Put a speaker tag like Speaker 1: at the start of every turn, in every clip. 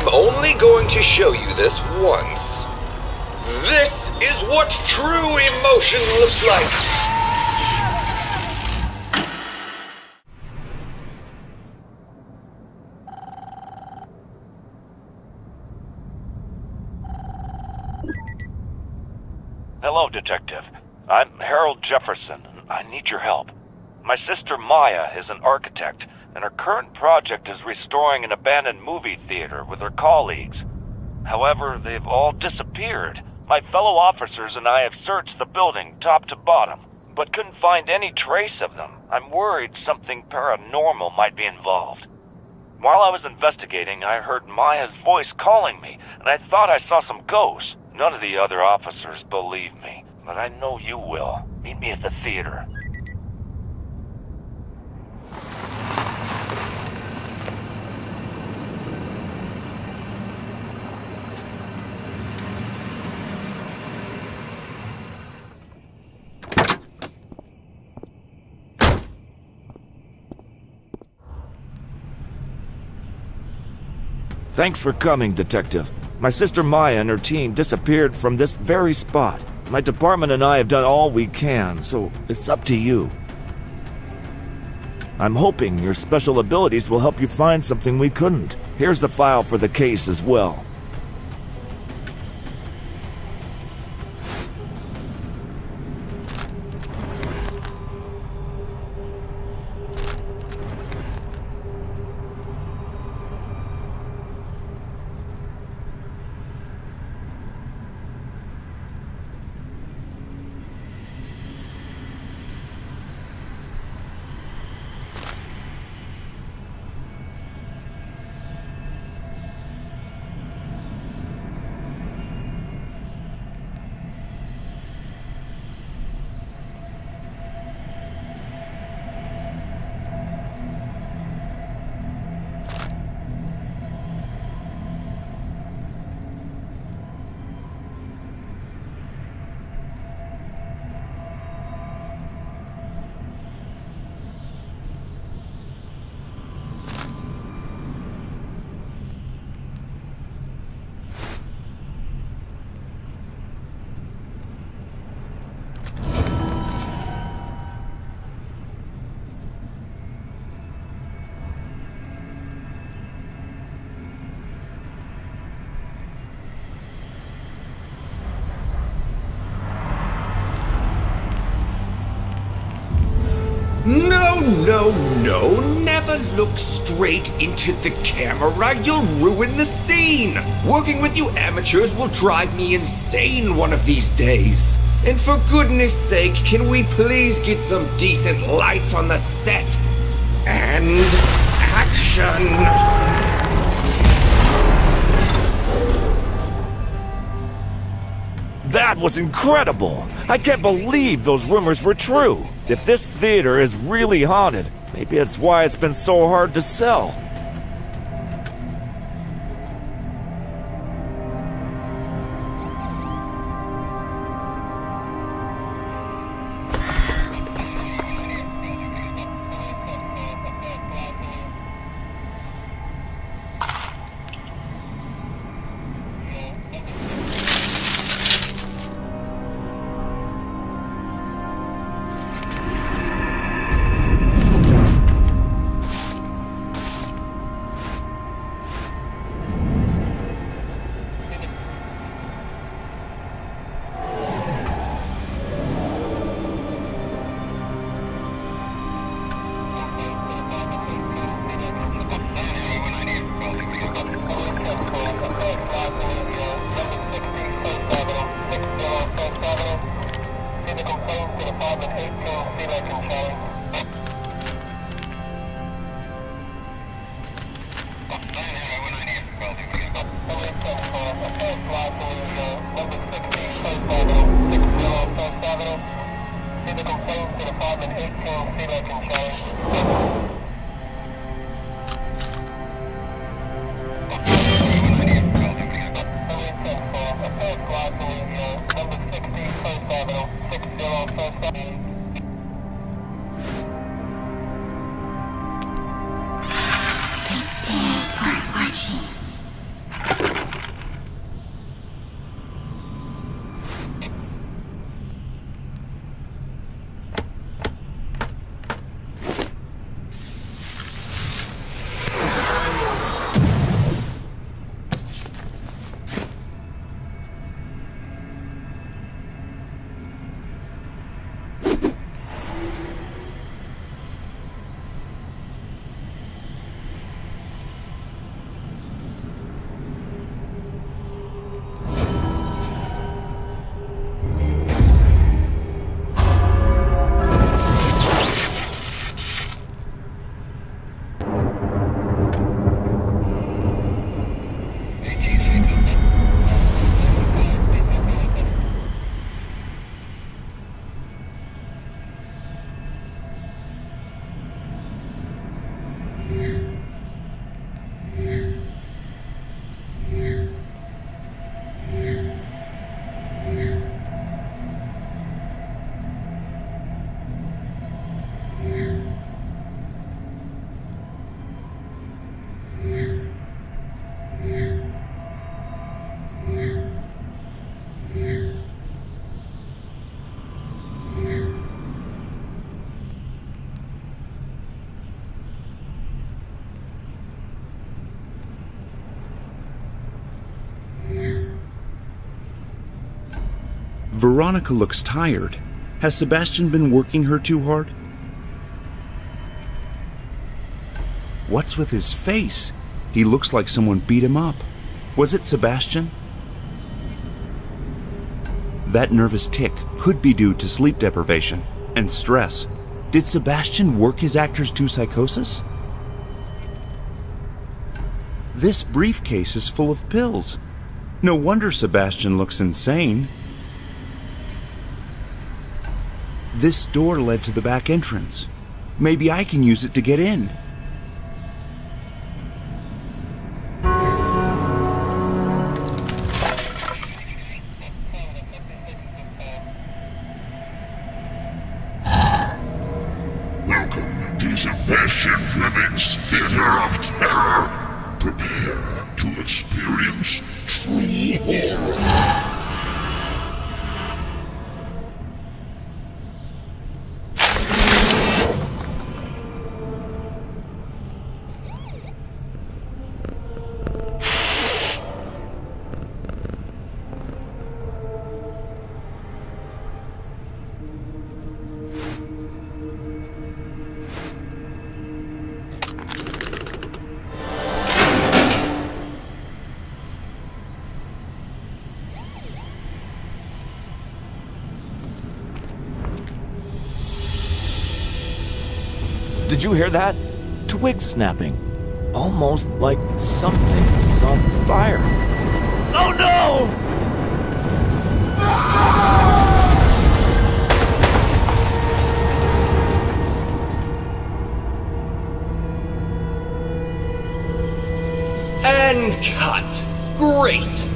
Speaker 1: I'm only going to show you this once. This is what true emotion looks like.
Speaker 2: Hello, Detective. I'm Harold Jefferson, I need your help. My sister Maya is an architect, and her current project is restoring an abandoned movie theater with her colleagues. However, they've all disappeared. My fellow officers and I have searched the building top to bottom, but couldn't find any trace of them. I'm worried something paranormal might be involved. While I was investigating, I heard Maya's voice calling me, and I thought I saw some ghosts. None of the other officers believe me, but I know you will. Meet me at the theater.
Speaker 3: Thanks for coming, Detective. My sister Maya and her team disappeared from this very spot. My department and I have done all we can, so it's up to you. I'm hoping your special abilities will help you find something we couldn't. Here's the file for the case as well.
Speaker 4: Into the camera. You'll ruin the scene. Working with you amateurs will drive me insane one of these days. And for goodness sake, can we please get some decent lights on the set? And action!
Speaker 3: That was incredible! I can't believe those rumors were true. If this theater is really haunted, maybe that's why it's been so hard to sell.
Speaker 5: Veronica looks tired. Has Sebastian been working her too hard? What's with his face? He looks like someone beat him up. Was it Sebastian? That nervous tic could be due to sleep deprivation and stress. Did Sebastian work his actors to psychosis? This briefcase is full of pills. No wonder Sebastian looks insane. This door led to the back entrance. Maybe I can use it to get in.
Speaker 2: Did you hear that? Twig snapping. Almost like something is on fire. Oh no!
Speaker 4: And cut. Great.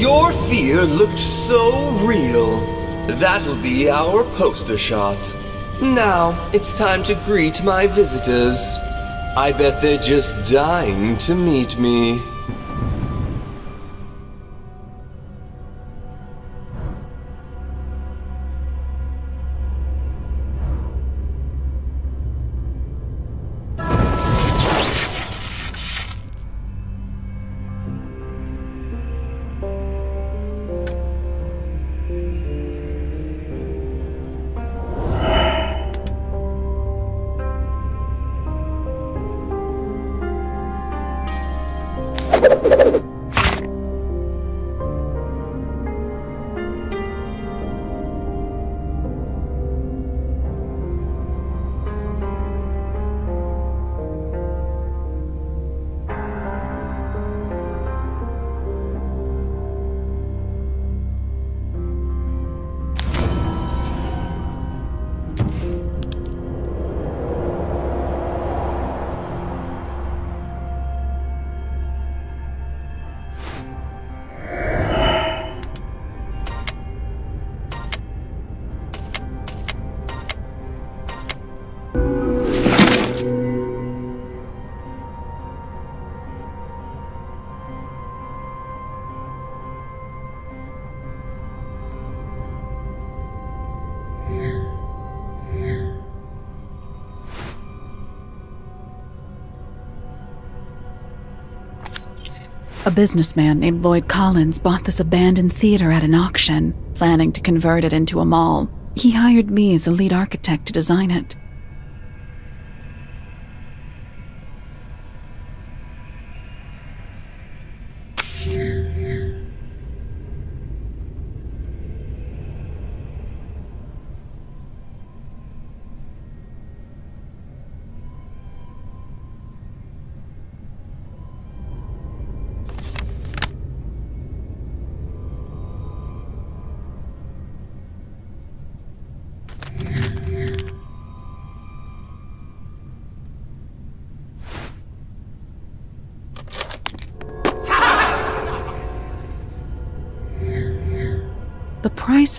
Speaker 4: Your fear looked so real. That'll be our poster shot. Now, it's time to greet my visitors. I bet they're just dying to meet me.
Speaker 6: A businessman named Lloyd Collins bought this abandoned theater at an auction, planning to convert it into a mall. He hired me as a lead architect to design it.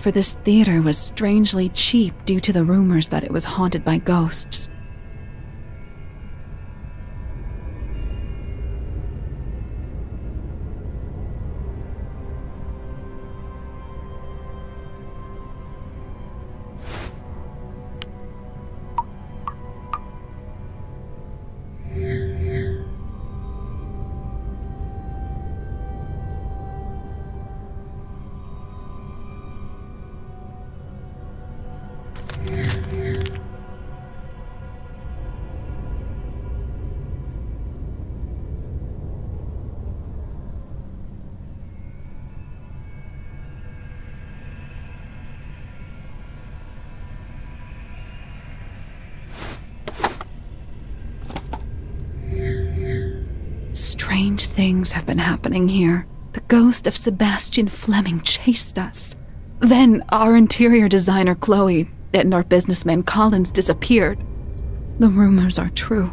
Speaker 6: For this theater was strangely cheap due to the rumors that it was haunted by ghosts. Strange things have been happening here. The ghost of Sebastian Fleming chased us. Then our interior designer Chloe and our businessman Collins disappeared. The rumors are true.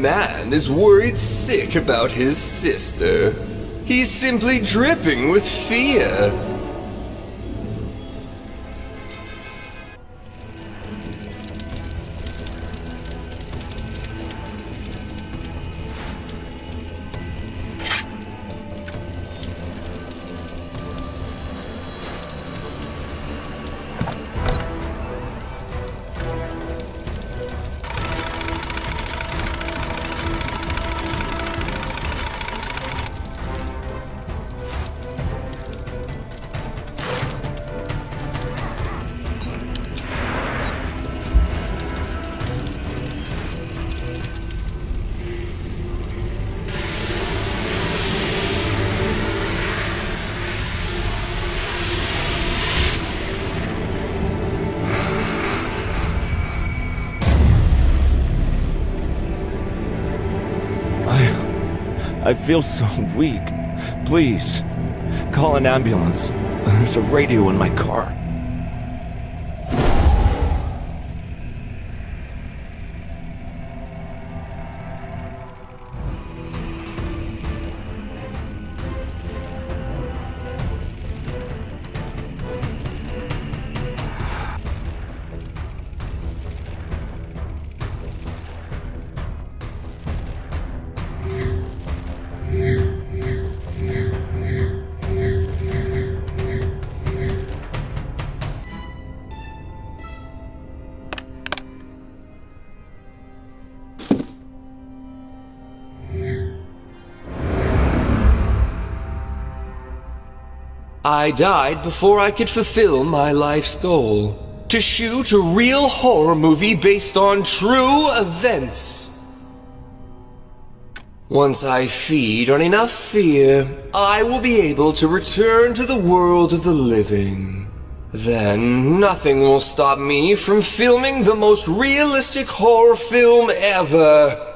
Speaker 4: Man is worried sick about his sister. He's simply dripping with fear.
Speaker 2: I. Feel so weak. Please, call an ambulance. There's a radio in my car.
Speaker 4: I died before I could fulfill my life's goal to shoot a real horror movie based on true events. Once I feed on enough fear, I will be able to return to the world of the living. Then nothing will stop me from filming the most realistic horror film ever.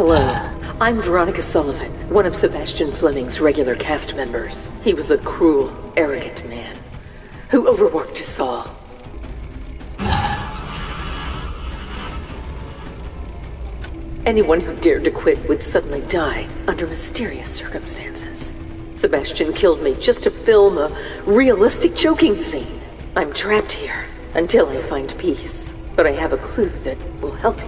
Speaker 7: Hello, I'm Veronica Sullivan, one of Sebastian Fleming's regular cast members. He was a cruel, arrogant man who overworked us all. Anyone who dared to quit would suddenly die under mysterious circumstances. Sebastian killed me just to film a realistic choking scene. I'm trapped here until I find peace, but I have a clue that will help you.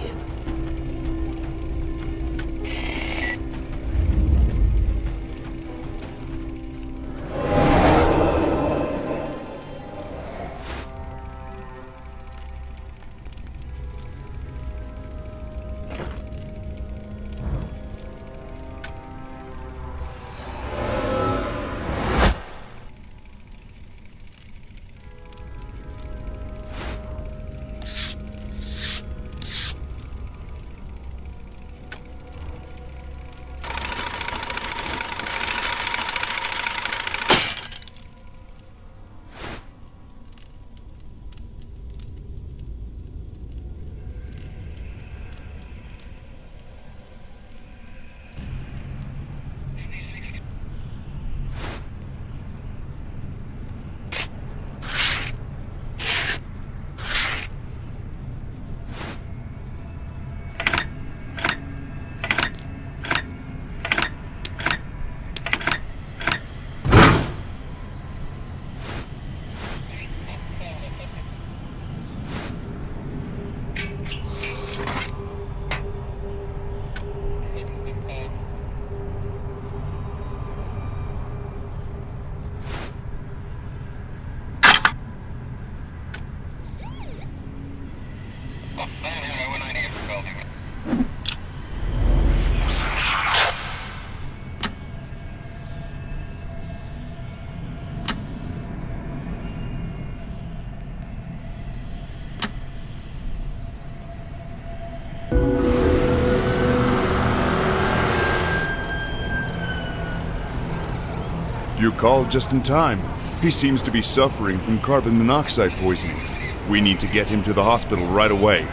Speaker 8: Called just in time. He seems to be suffering from carbon monoxide poisoning. We need to get him to the hospital right away.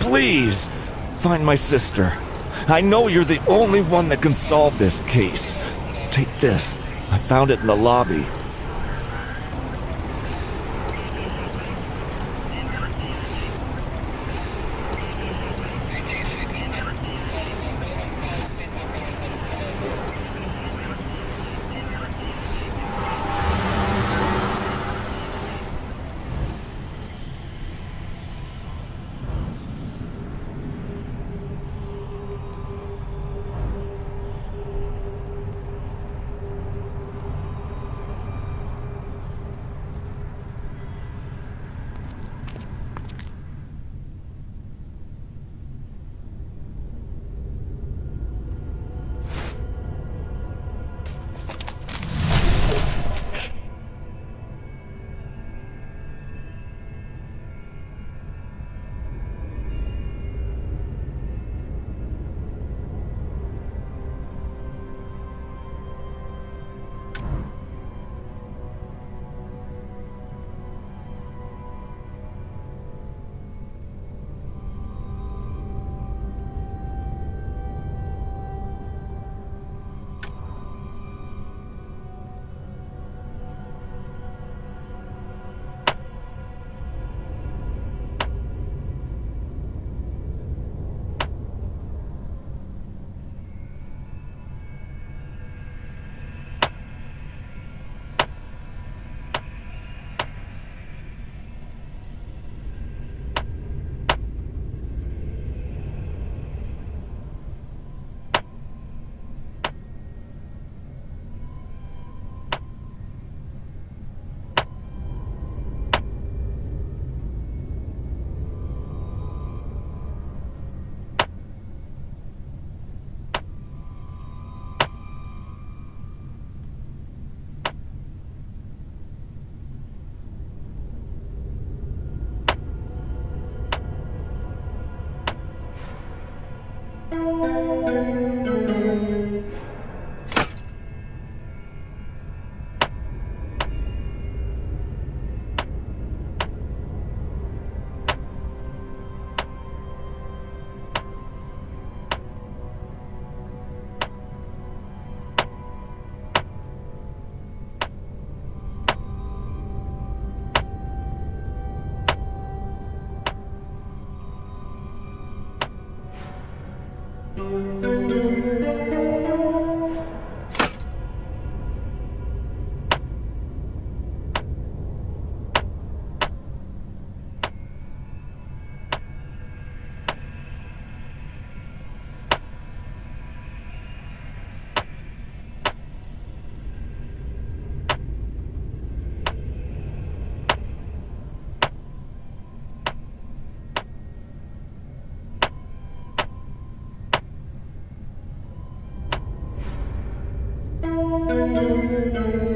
Speaker 2: Please, find my sister. I know you're the only one that can solve this case. Take this. I found it in the lobby. no, no, no.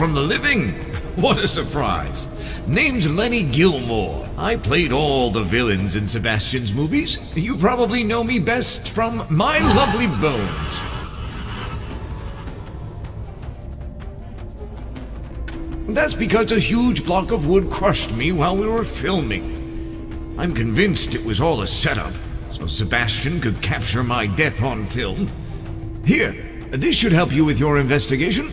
Speaker 9: From the living? What a surprise. Name's Lenny Gilmore. I played all the villains in Sebastian's movies. You probably know me best from My Lovely Bones. That's because a huge block of wood crushed me while we were filming. I'm convinced it was all a setup, so Sebastian could capture my death on film. Here, this should help you with your investigation.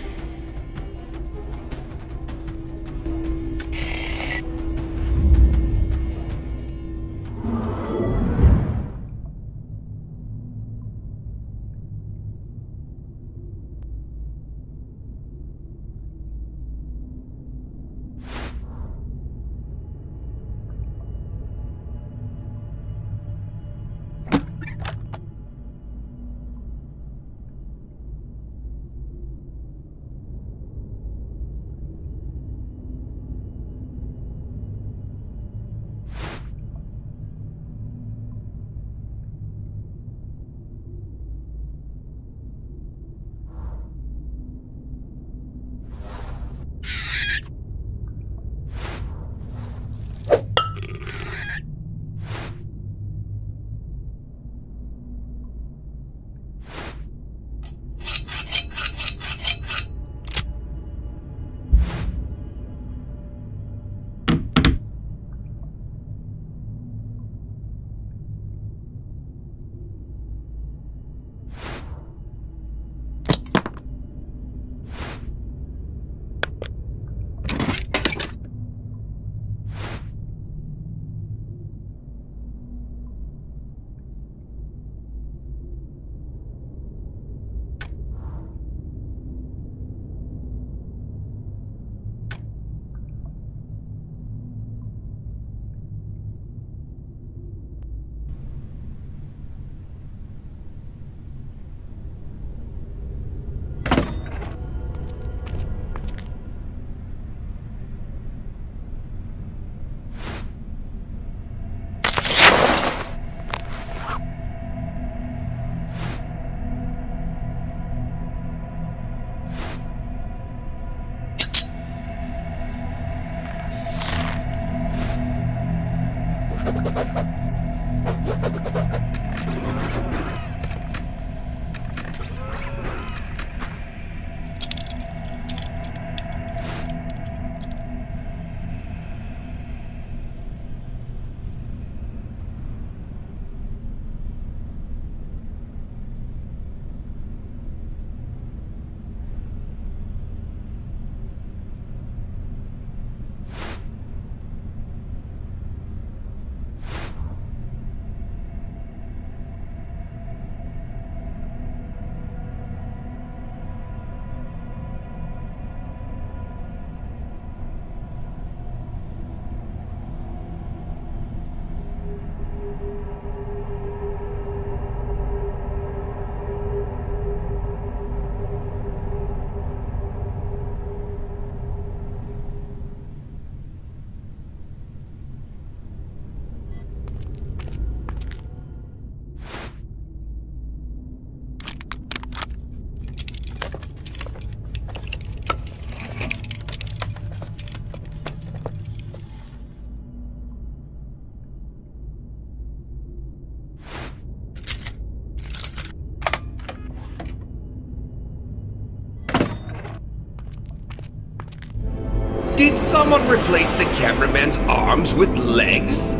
Speaker 4: Someone replace the cameraman's arms with legs?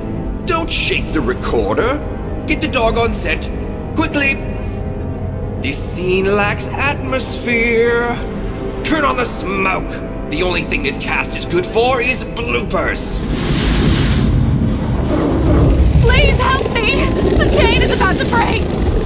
Speaker 4: Don't shake the recorder. Get the dog on set. Quickly. This scene lacks atmosphere. Turn on the smoke. The only thing this cast is good for is bloopers.
Speaker 6: Please help me! The chain is about to break!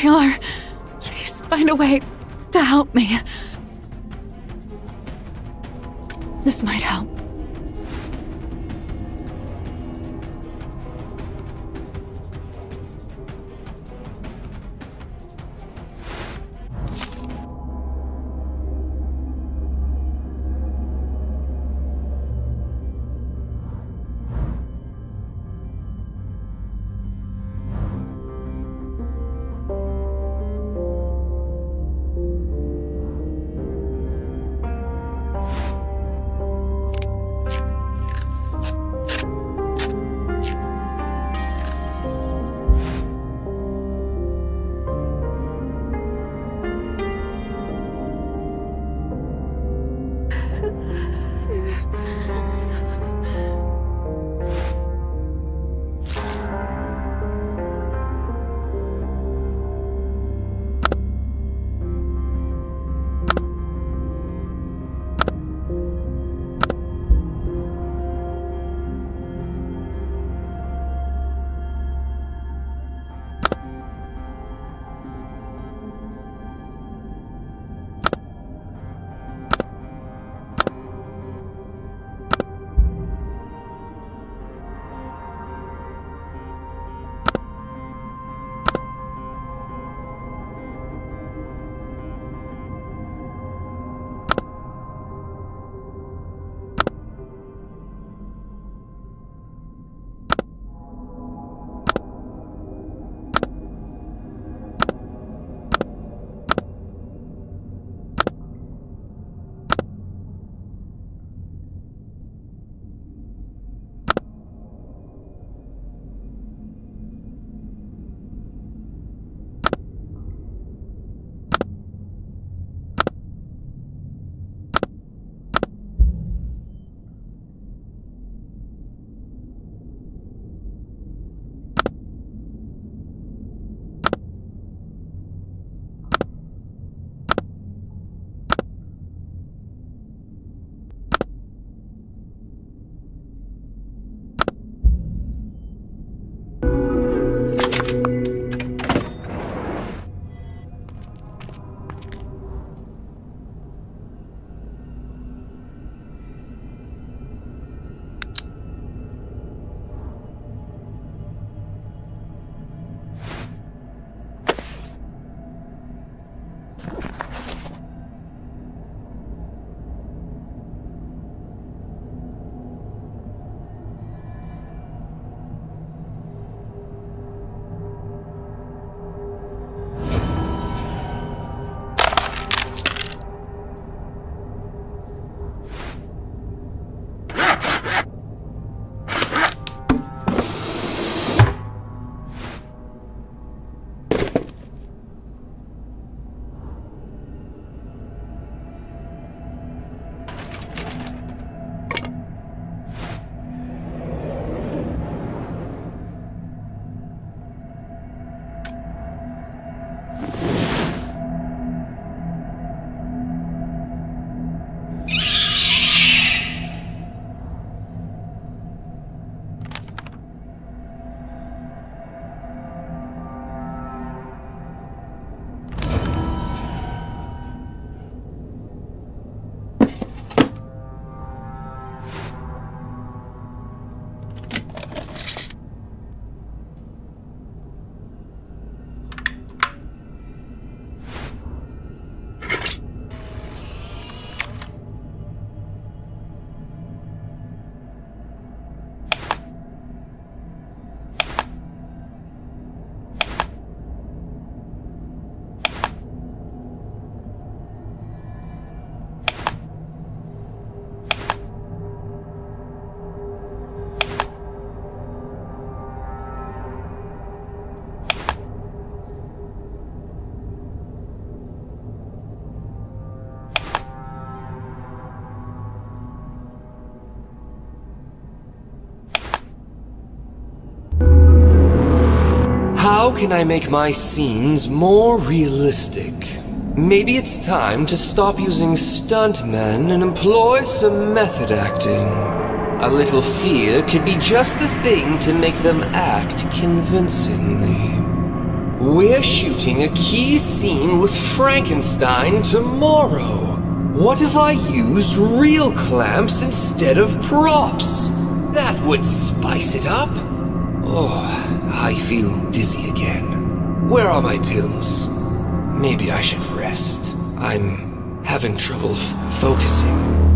Speaker 6: Inhaler. Please find a way to help me. This might
Speaker 4: can I make my scenes more realistic? Maybe it's time to stop using stuntmen and employ some method acting. A little fear could be just the thing to make them act convincingly. We're shooting a key scene with Frankenstein tomorrow. What if I used real clamps instead of props? That would spice it up. Oh, I feel dizzy again. Where are my pills? Maybe I should rest. I'm having trouble focusing.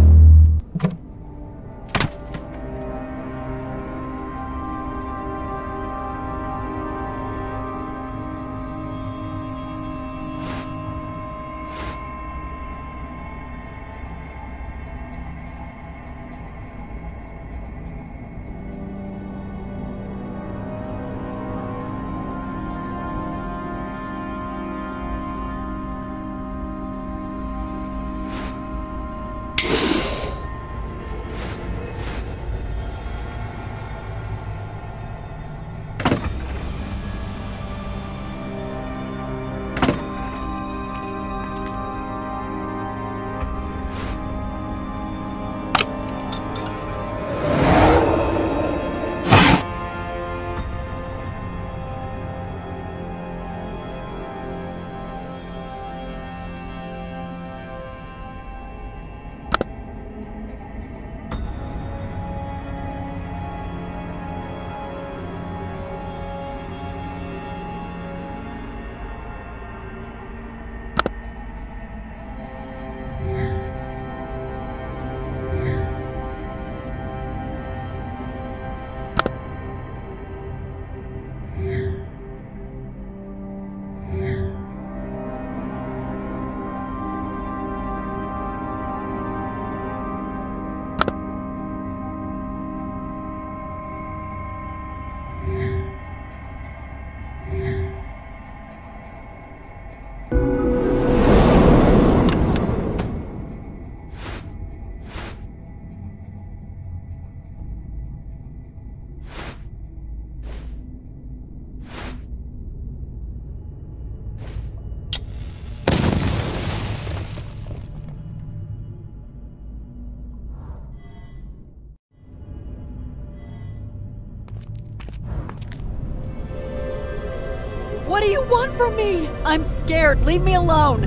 Speaker 10: Want from me? I'm scared. Leave me alone.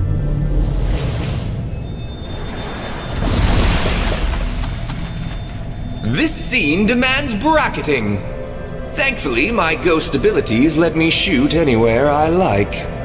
Speaker 4: This scene demands bracketing. Thankfully, my ghost abilities let me shoot anywhere I like.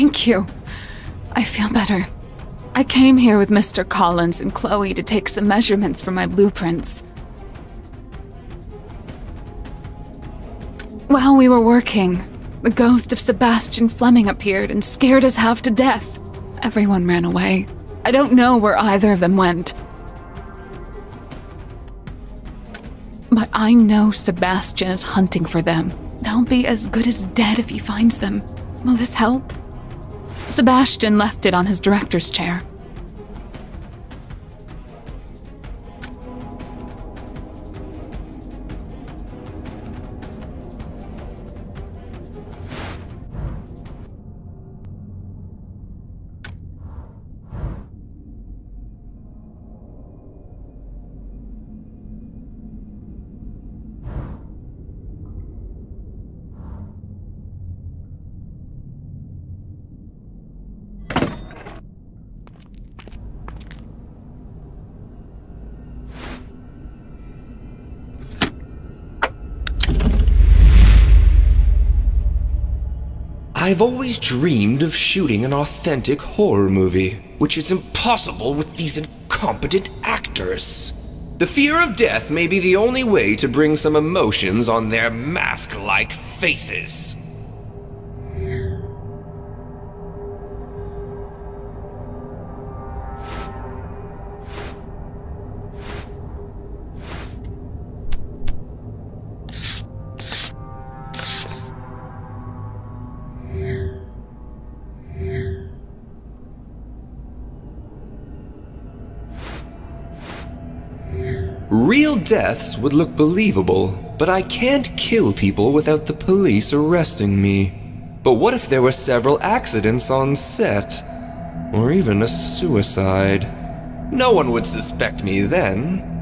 Speaker 6: Thank you. I feel better. I came here with Mr. Collins and Chloe to take some measurements for my blueprints. While we were working, the ghost of Sebastian Fleming appeared and scared us half to death. Everyone ran away. I don't know where either of them went. But I know Sebastian is hunting for them. They'll be as good as dead if he finds them. Will this help? Sebastian left it on his director's chair.
Speaker 4: I've always dreamed of shooting an authentic horror movie, which is impossible with these incompetent actors. The fear of death may be the only way to bring some emotions on their mask like faces. Deaths would look believable, but I can't kill people without the police arresting me. But what if there were several accidents on set? Or even a suicide? No one would suspect me then.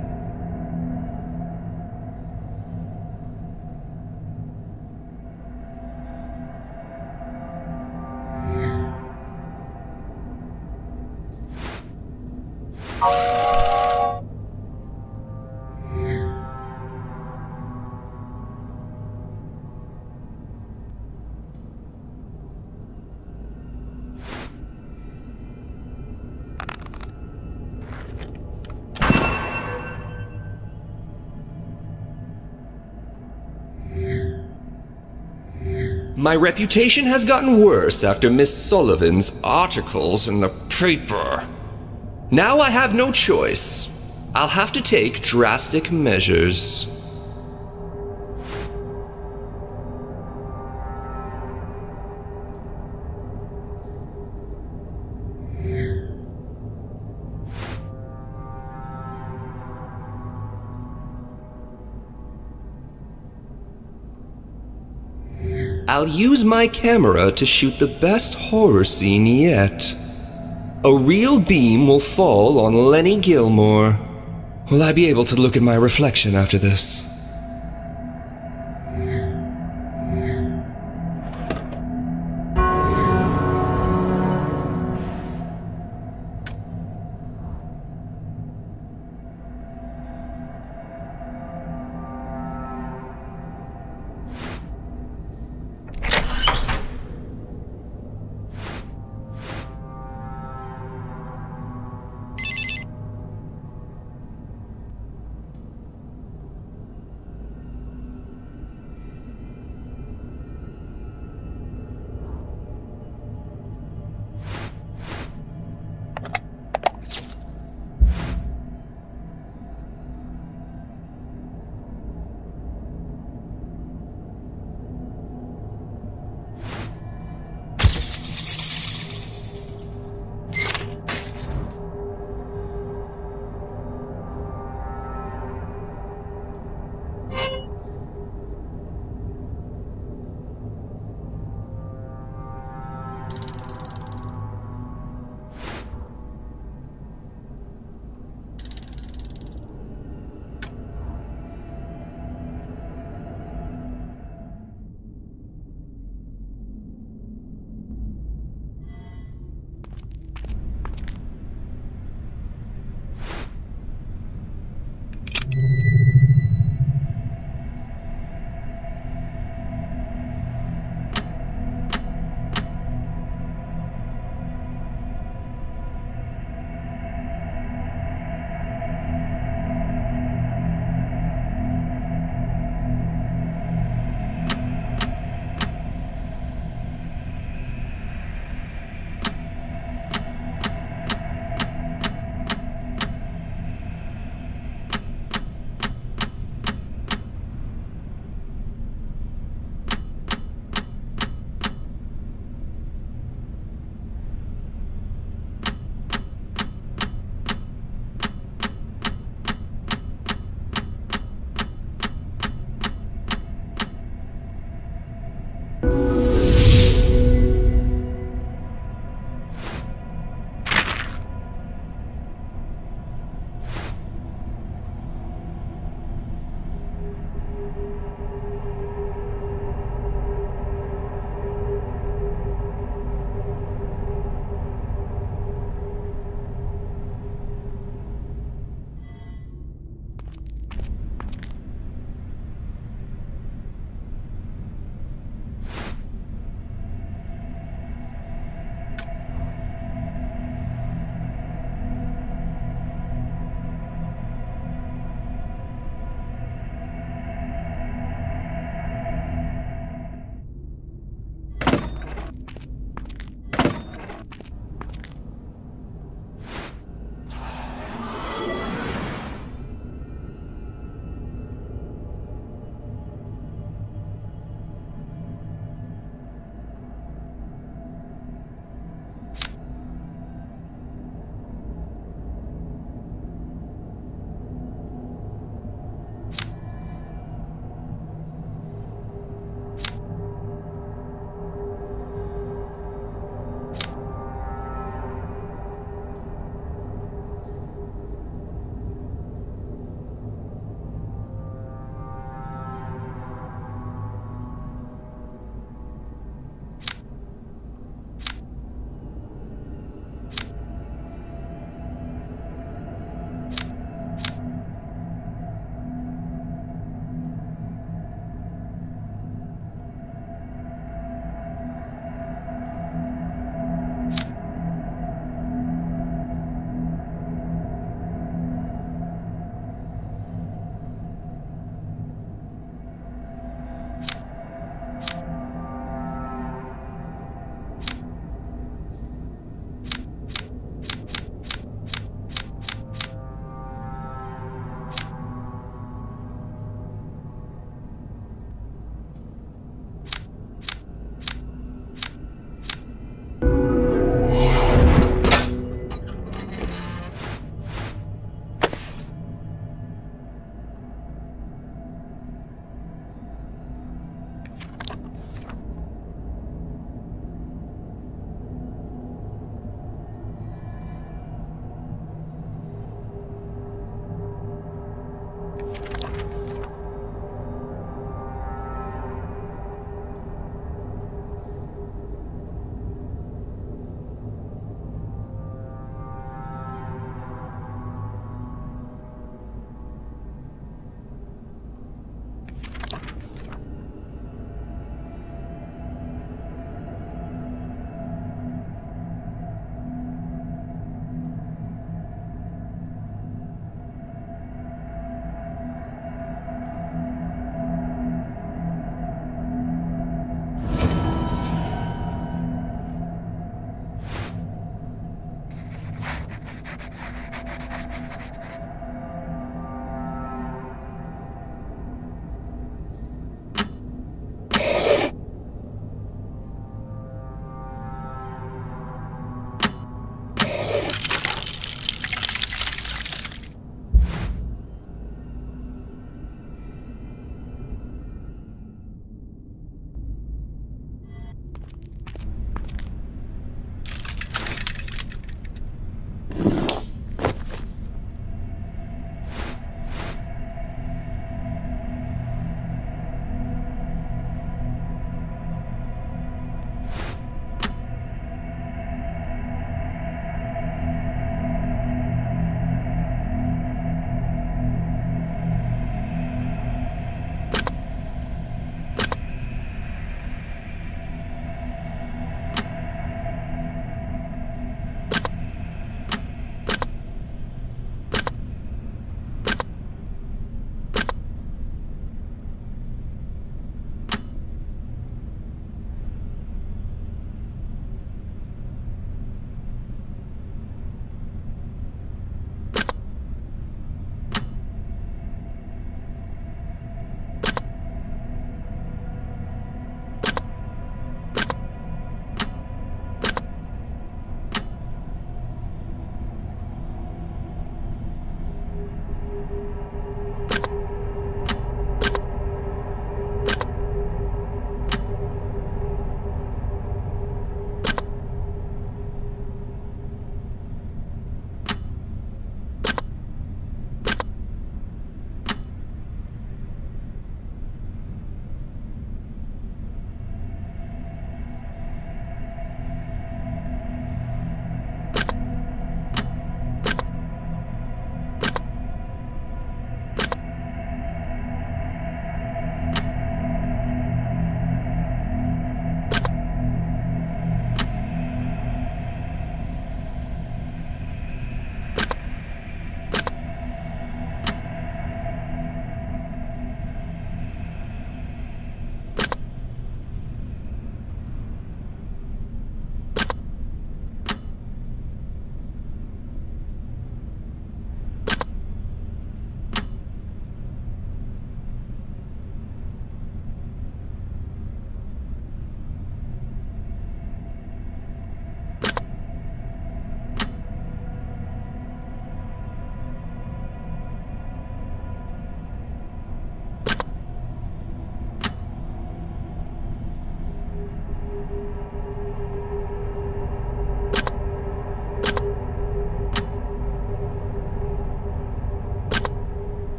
Speaker 4: My reputation has gotten worse after Miss Sullivan's articles in the paper. Now I have no choice. I'll have to take drastic measures. I'll use my camera to shoot the best horror scene yet. A real beam will fall on Lenny Gilmore. Will I be able to look at my reflection after this?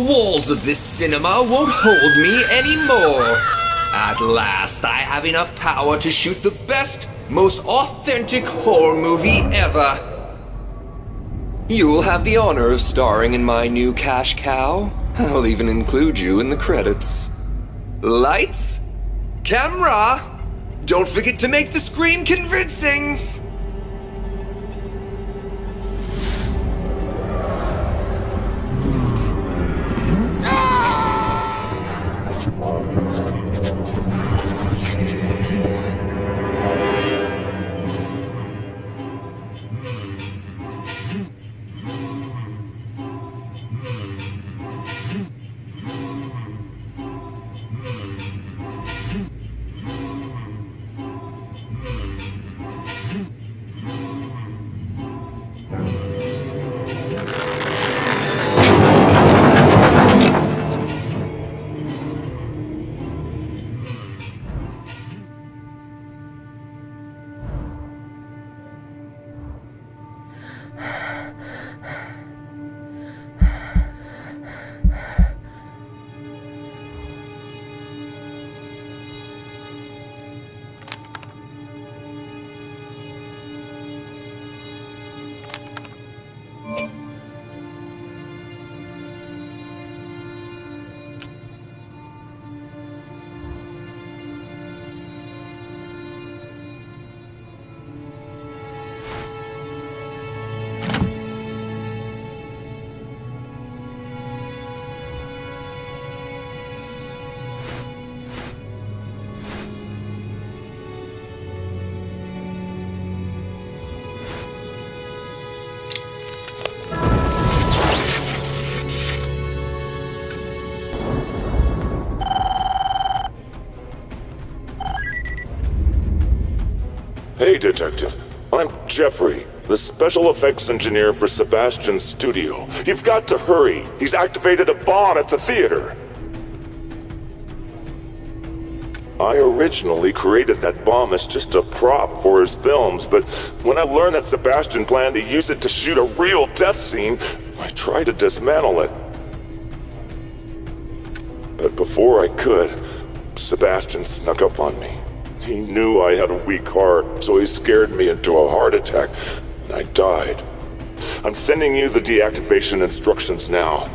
Speaker 4: Walls of this cinema won't hold me anymore. At last, I have enough power to shoot the best, most authentic horror movie ever. You'll have the honor of starring in my new cash cow. I'll even include you in the credits. Lights? Camera? Don't forget to make the scream convincing!
Speaker 2: Detective. I'm Jeffrey, the special effects engineer for Sebastian's studio. You've got to hurry. He's activated a bomb at the theater. I originally created that bomb as just a prop for his films, but when I learned that Sebastian planned to use it to shoot a real death scene, I tried to dismantle it. But before I could, Sebastian snuck up on me. He knew I had a weak heart, so he scared me into a heart attack, and I died. I'm sending you the deactivation instructions now.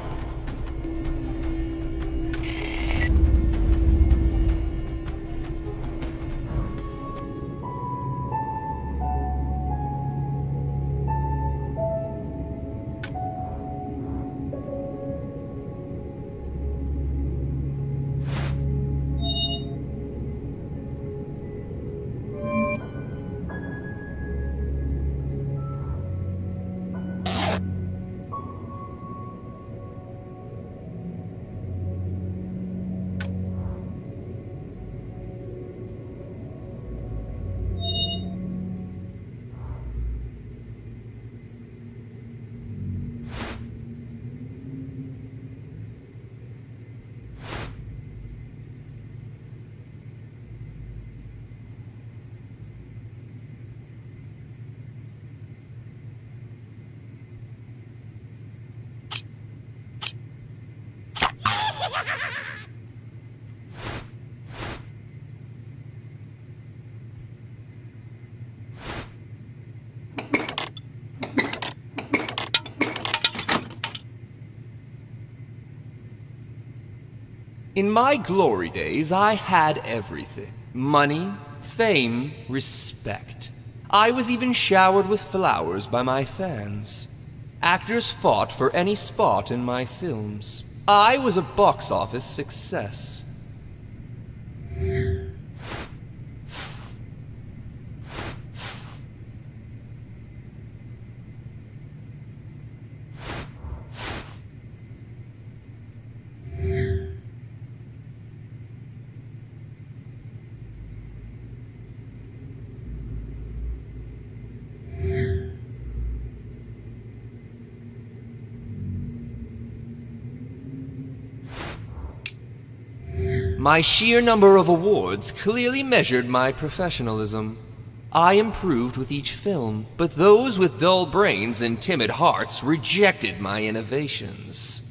Speaker 4: In my glory days, I had everything money, fame, respect. I was even showered with flowers by my fans. Actors fought for any spot in my films. I was a box office success. My sheer number of awards clearly measured my professionalism. I improved with each film, but those with dull brains and timid hearts rejected my innovations.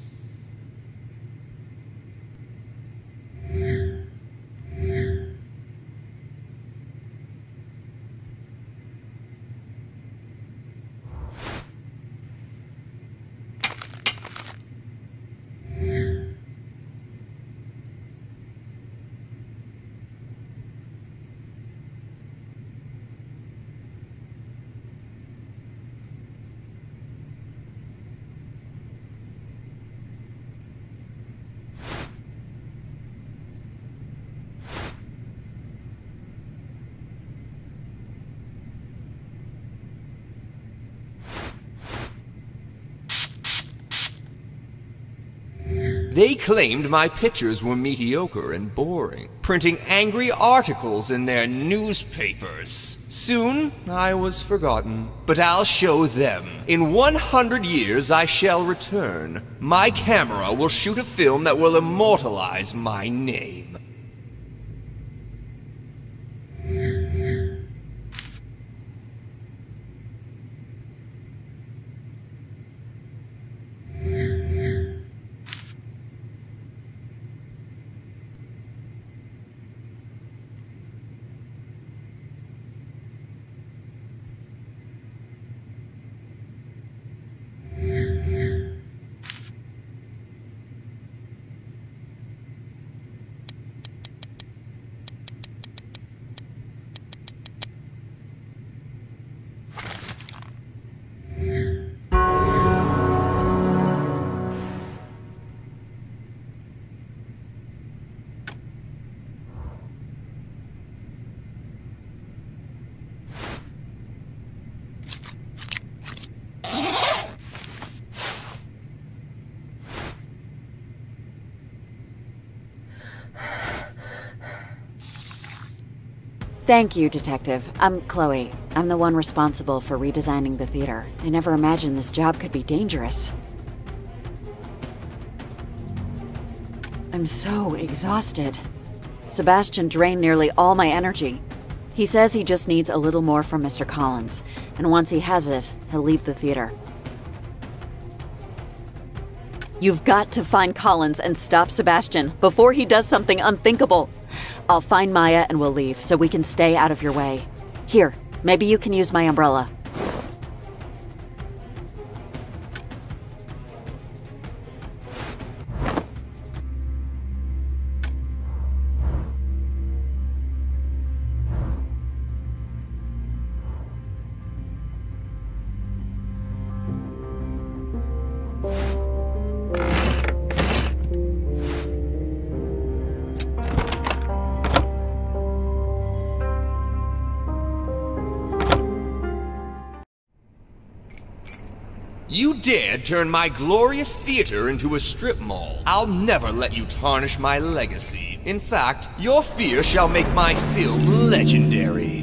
Speaker 4: They claimed my pictures were mediocre and boring, printing angry articles in their newspapers. Soon, I was forgotten. But I'll show them. In 100 years, I shall return. My camera will shoot a film that will immortalize my name.
Speaker 11: Thank you, Detective. I'm Chloe. I'm the one responsible for redesigning the theater. I never imagined this job could be dangerous. I'm so exhausted. Sebastian drained nearly all my energy. He says he just needs a little more from Mr. Collins, and once he has it, he'll leave the theater. You've got to find Collins and stop Sebastian before he does something unthinkable. I'll find Maya and we'll leave so we can stay out of your way. Here, maybe you can use my umbrella.
Speaker 4: Turn my glorious theater into a strip mall. I'll never let you tarnish my legacy. In fact, your fear shall make my film legendary.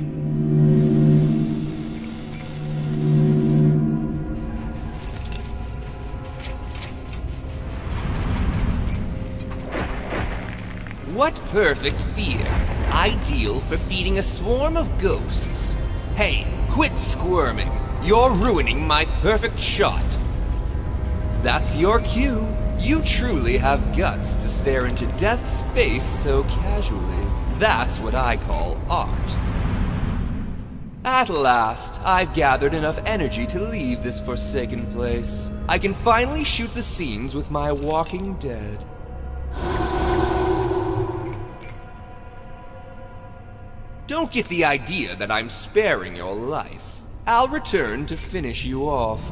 Speaker 4: What perfect fear. Ideal for feeding a swarm of ghosts. Hey, quit squirming. You're ruining my perfect shot. That's your cue. You truly have guts to stare into death's face so casually. That's what I call art. At last, I've gathered enough energy to leave this forsaken place. I can finally shoot the scenes with my walking dead. Don't get the idea that I'm sparing your life. I'll return to finish you off.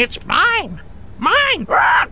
Speaker 12: It's mine! Mine! Ah!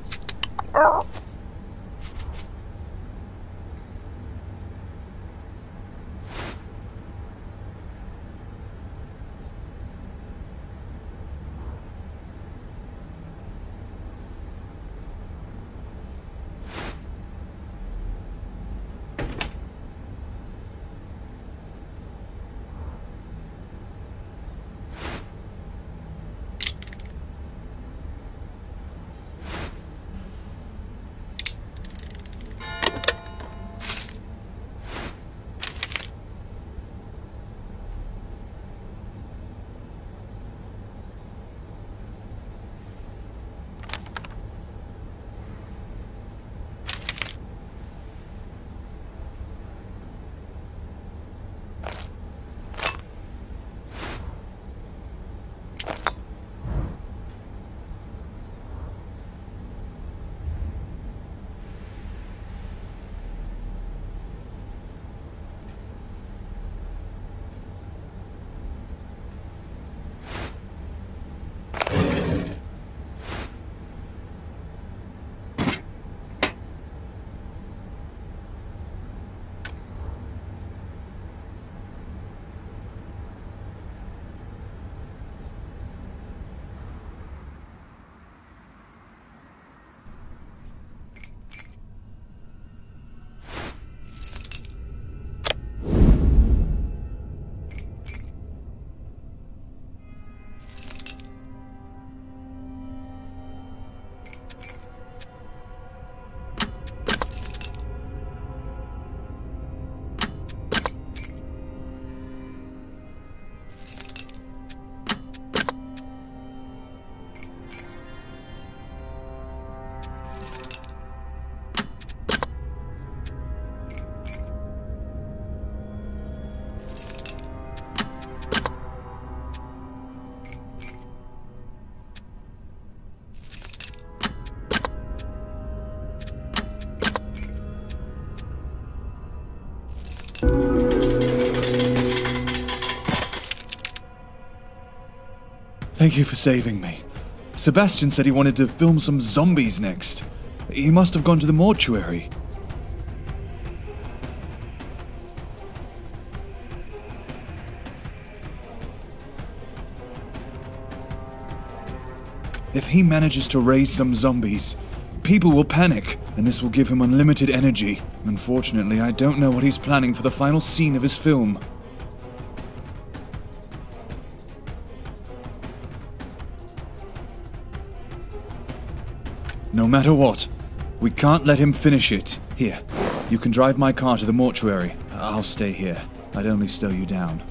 Speaker 13: Thank you for saving me. Sebastian said he wanted to film some zombies next. He must have gone to the mortuary. If he manages to raise some zombies, people will panic, and this will give him unlimited energy. Unfortunately, I don't know what he's planning for the final scene of his film. Matter what, we can't let him finish it. Here, you can drive my car to the mortuary. I'll stay here. I'd only slow you down.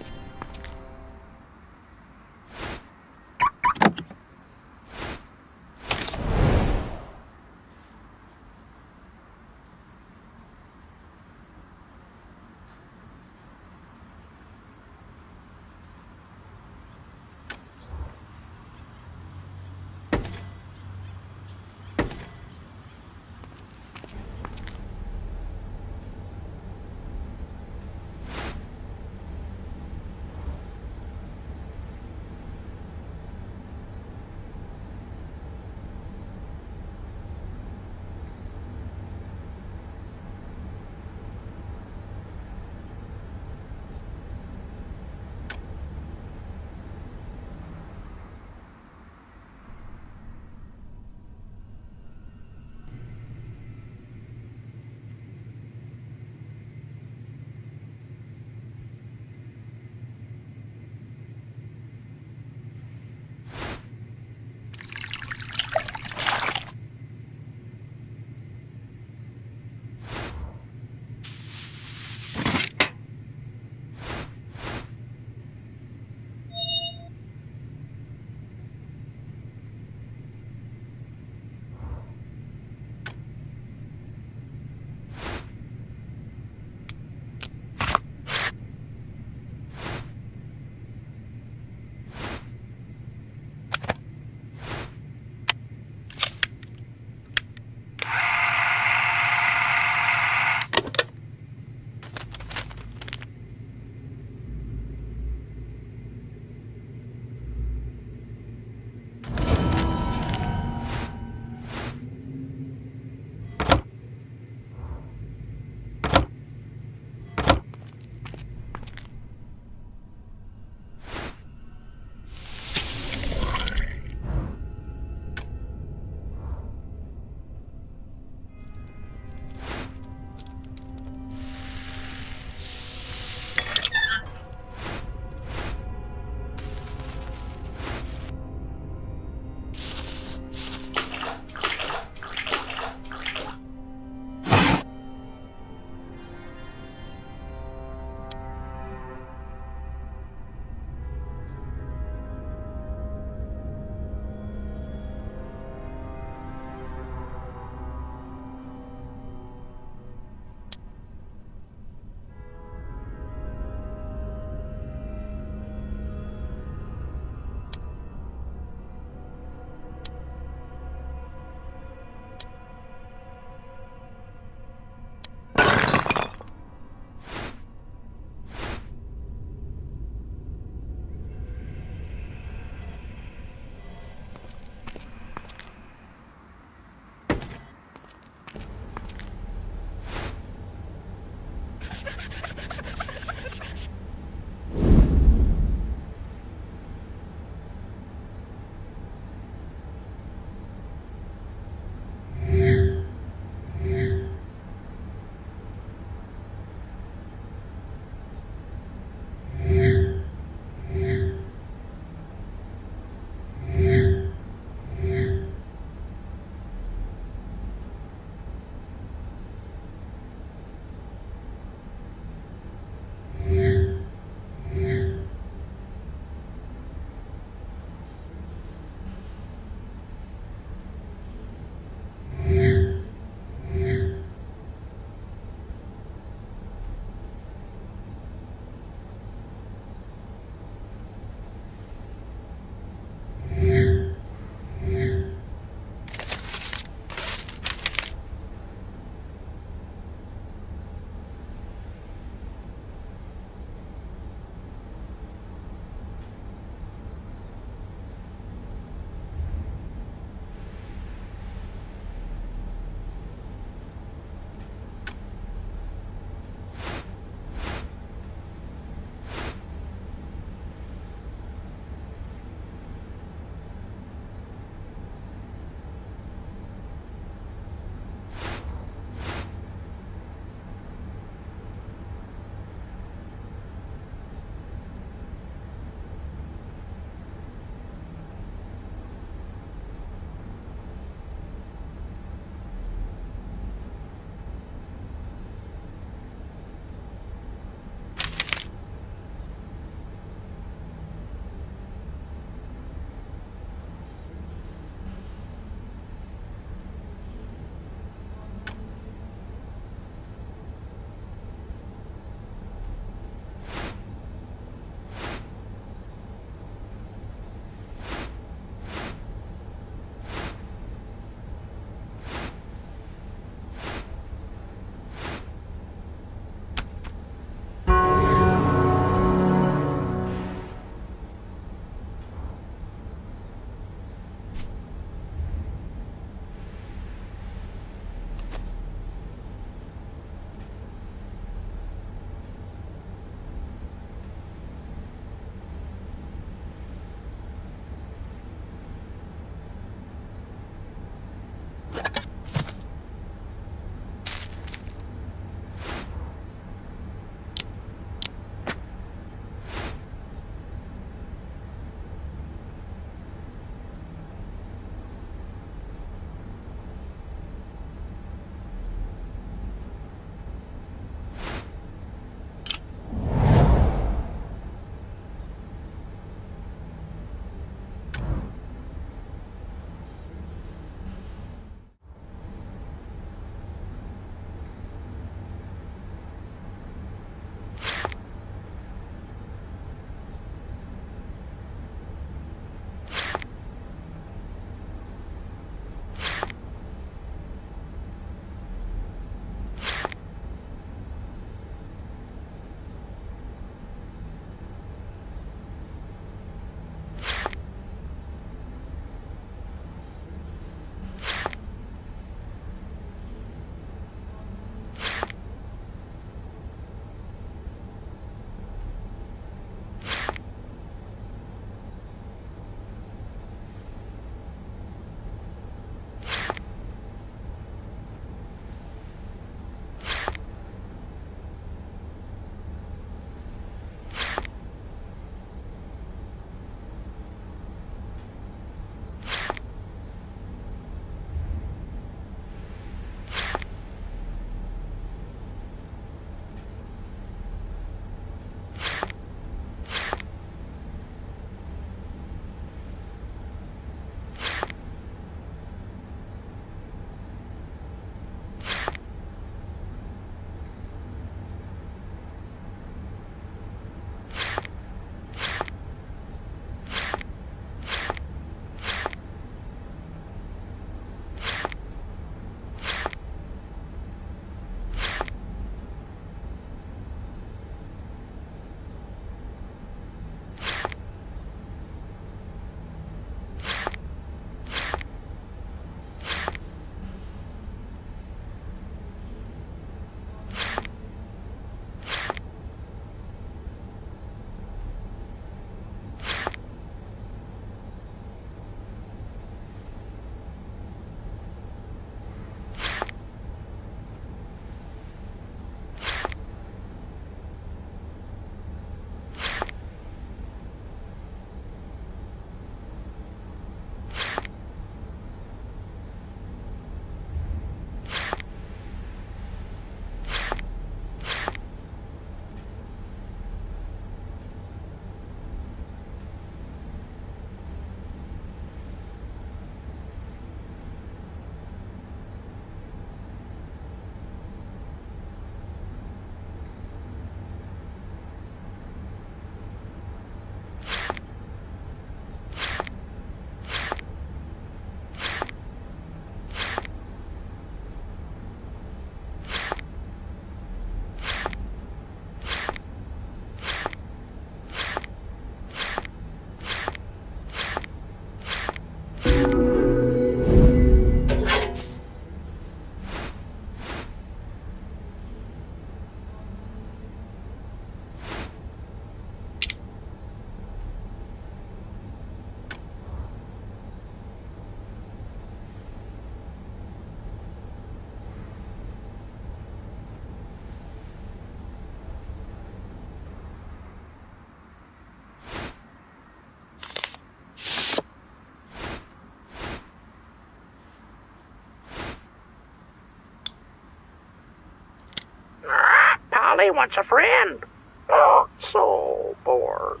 Speaker 12: Molly wants a friend. Oh, so bored.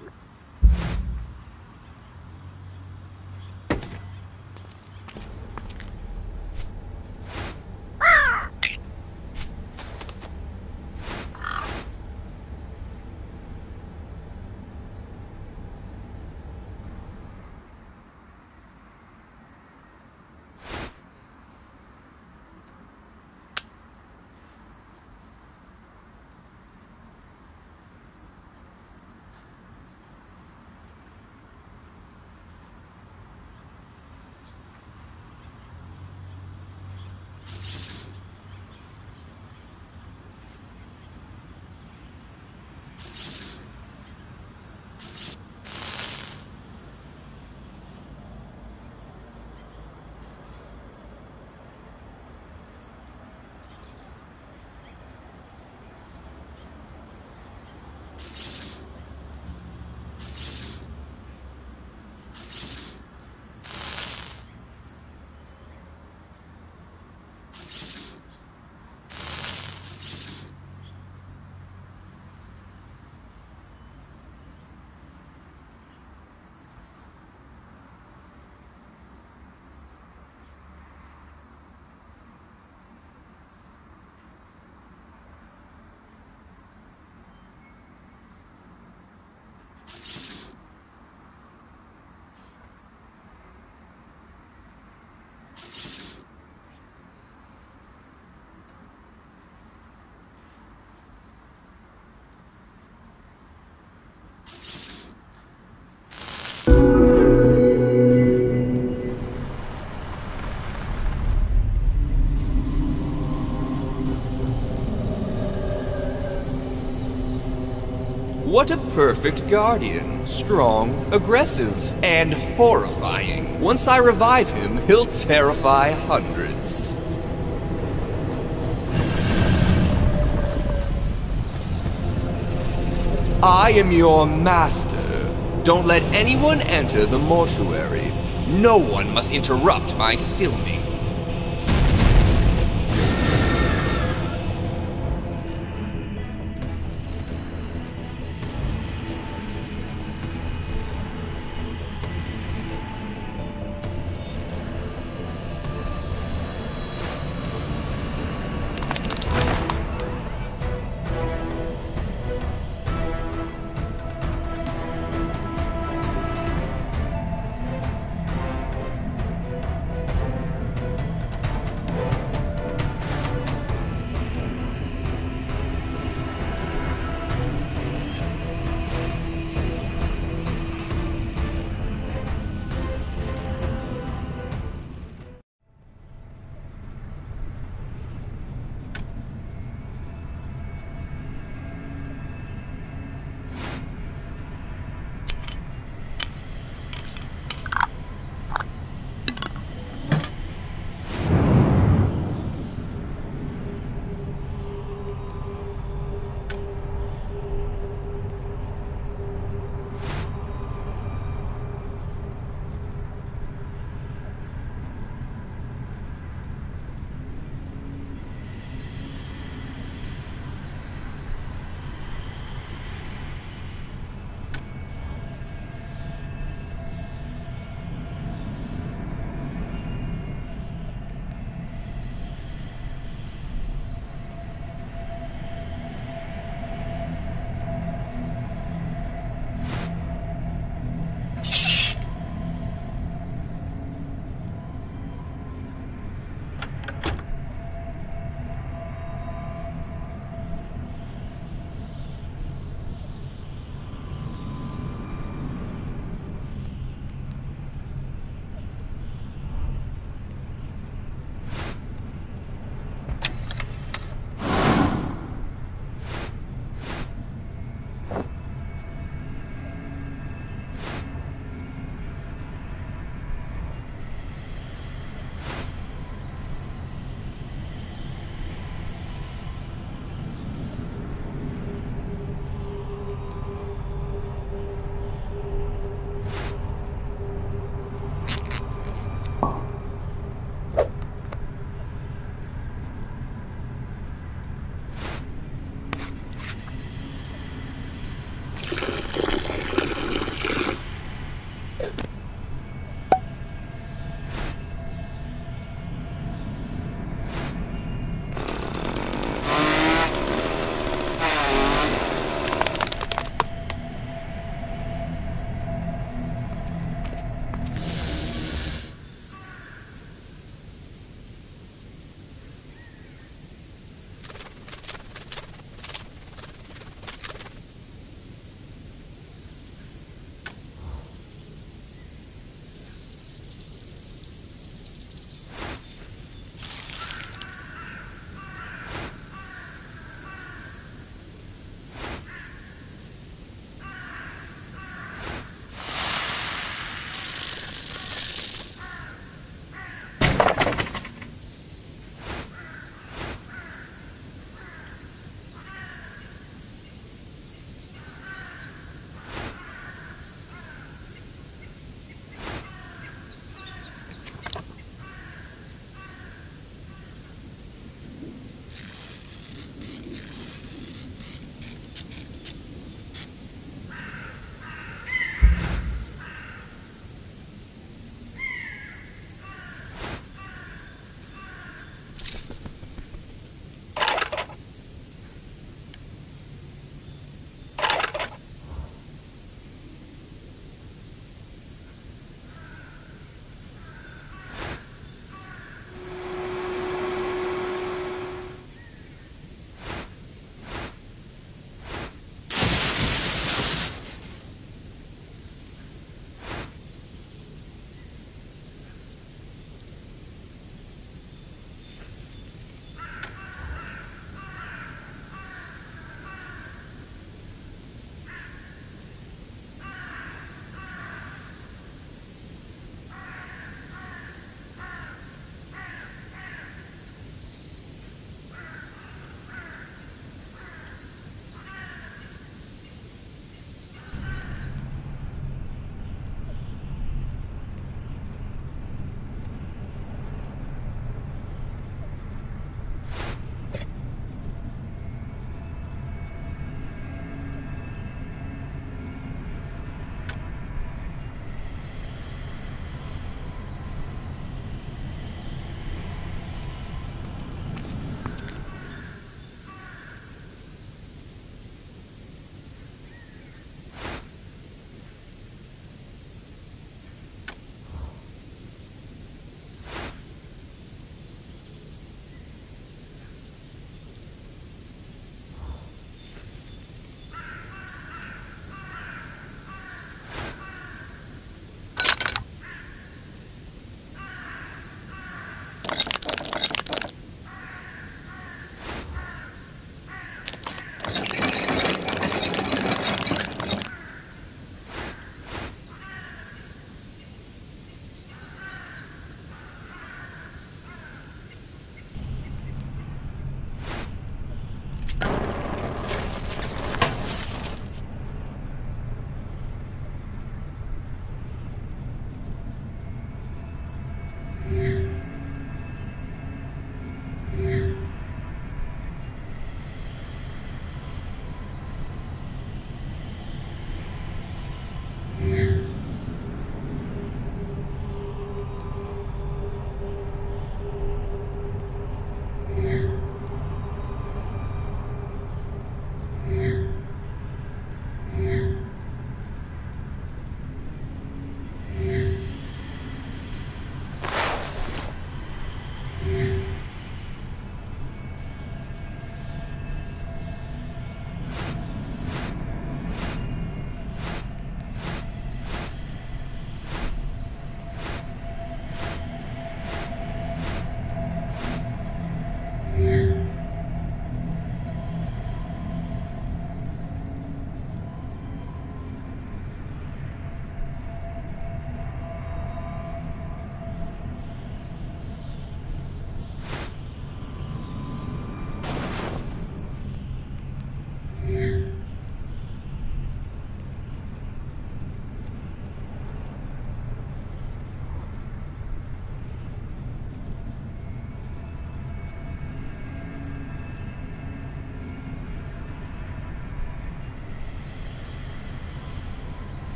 Speaker 4: What a perfect guardian. Strong, aggressive, and horrifying. Once I revive him, he'll terrify hundreds. I am your master. Don't let anyone enter the mortuary. No one must interrupt my filming.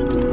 Speaker 4: Thank you.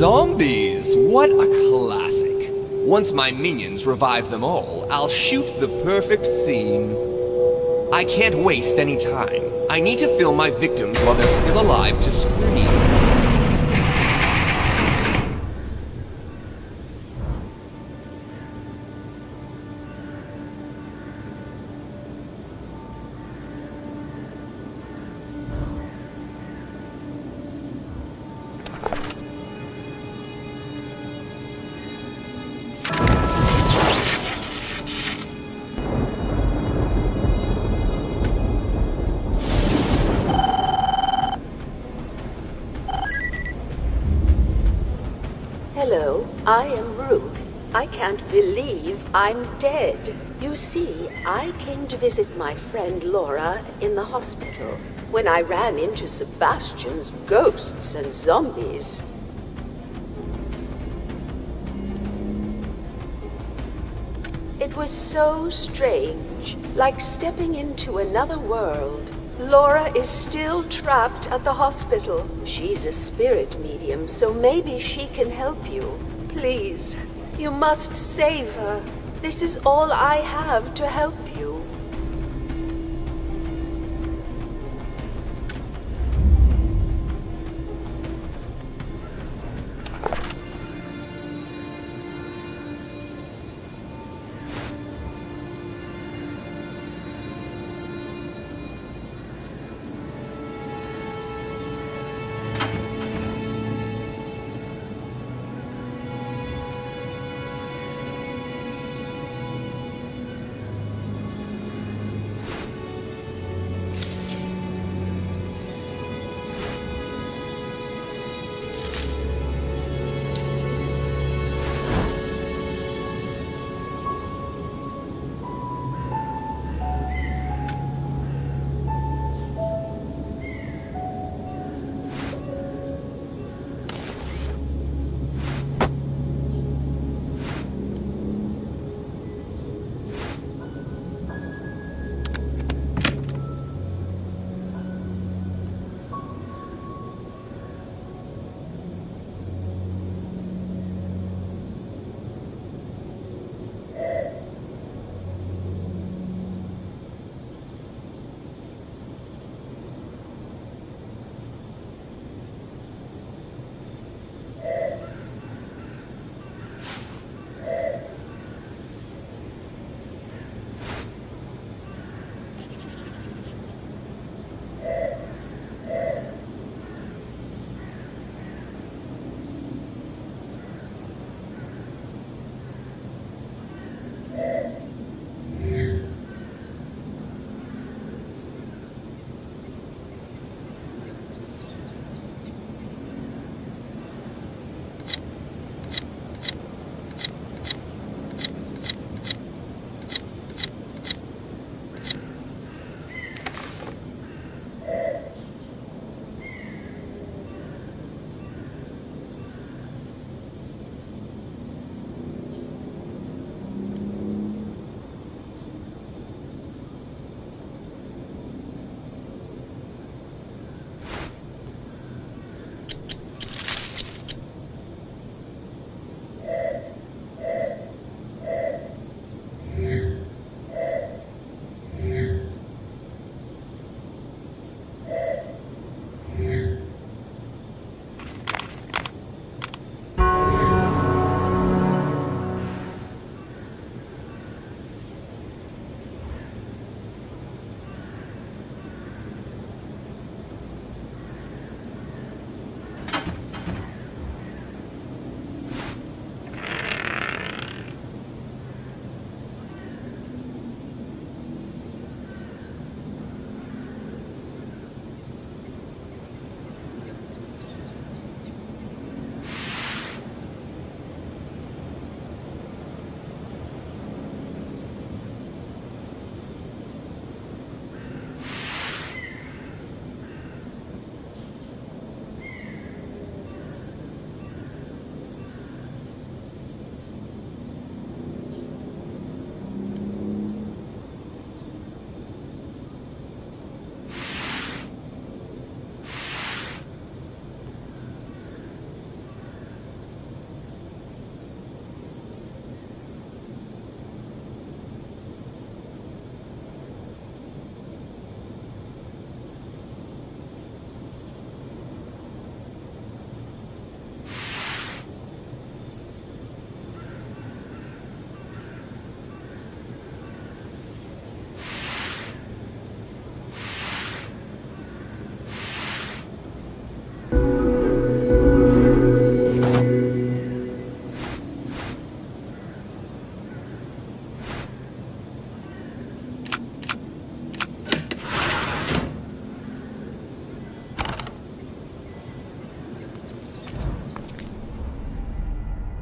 Speaker 4: Zombies! What a classic. Once my minions revive them all, I'll shoot the perfect scene. I can't waste any time. I need to film my victims while they're still alive to scream.
Speaker 14: My friend Laura in the hospital when I ran into Sebastian's ghosts and zombies. It was so strange, like stepping into another world. Laura is still trapped at the hospital. She's a spirit medium, so maybe she can help you. Please, you must save her. This is all I have to help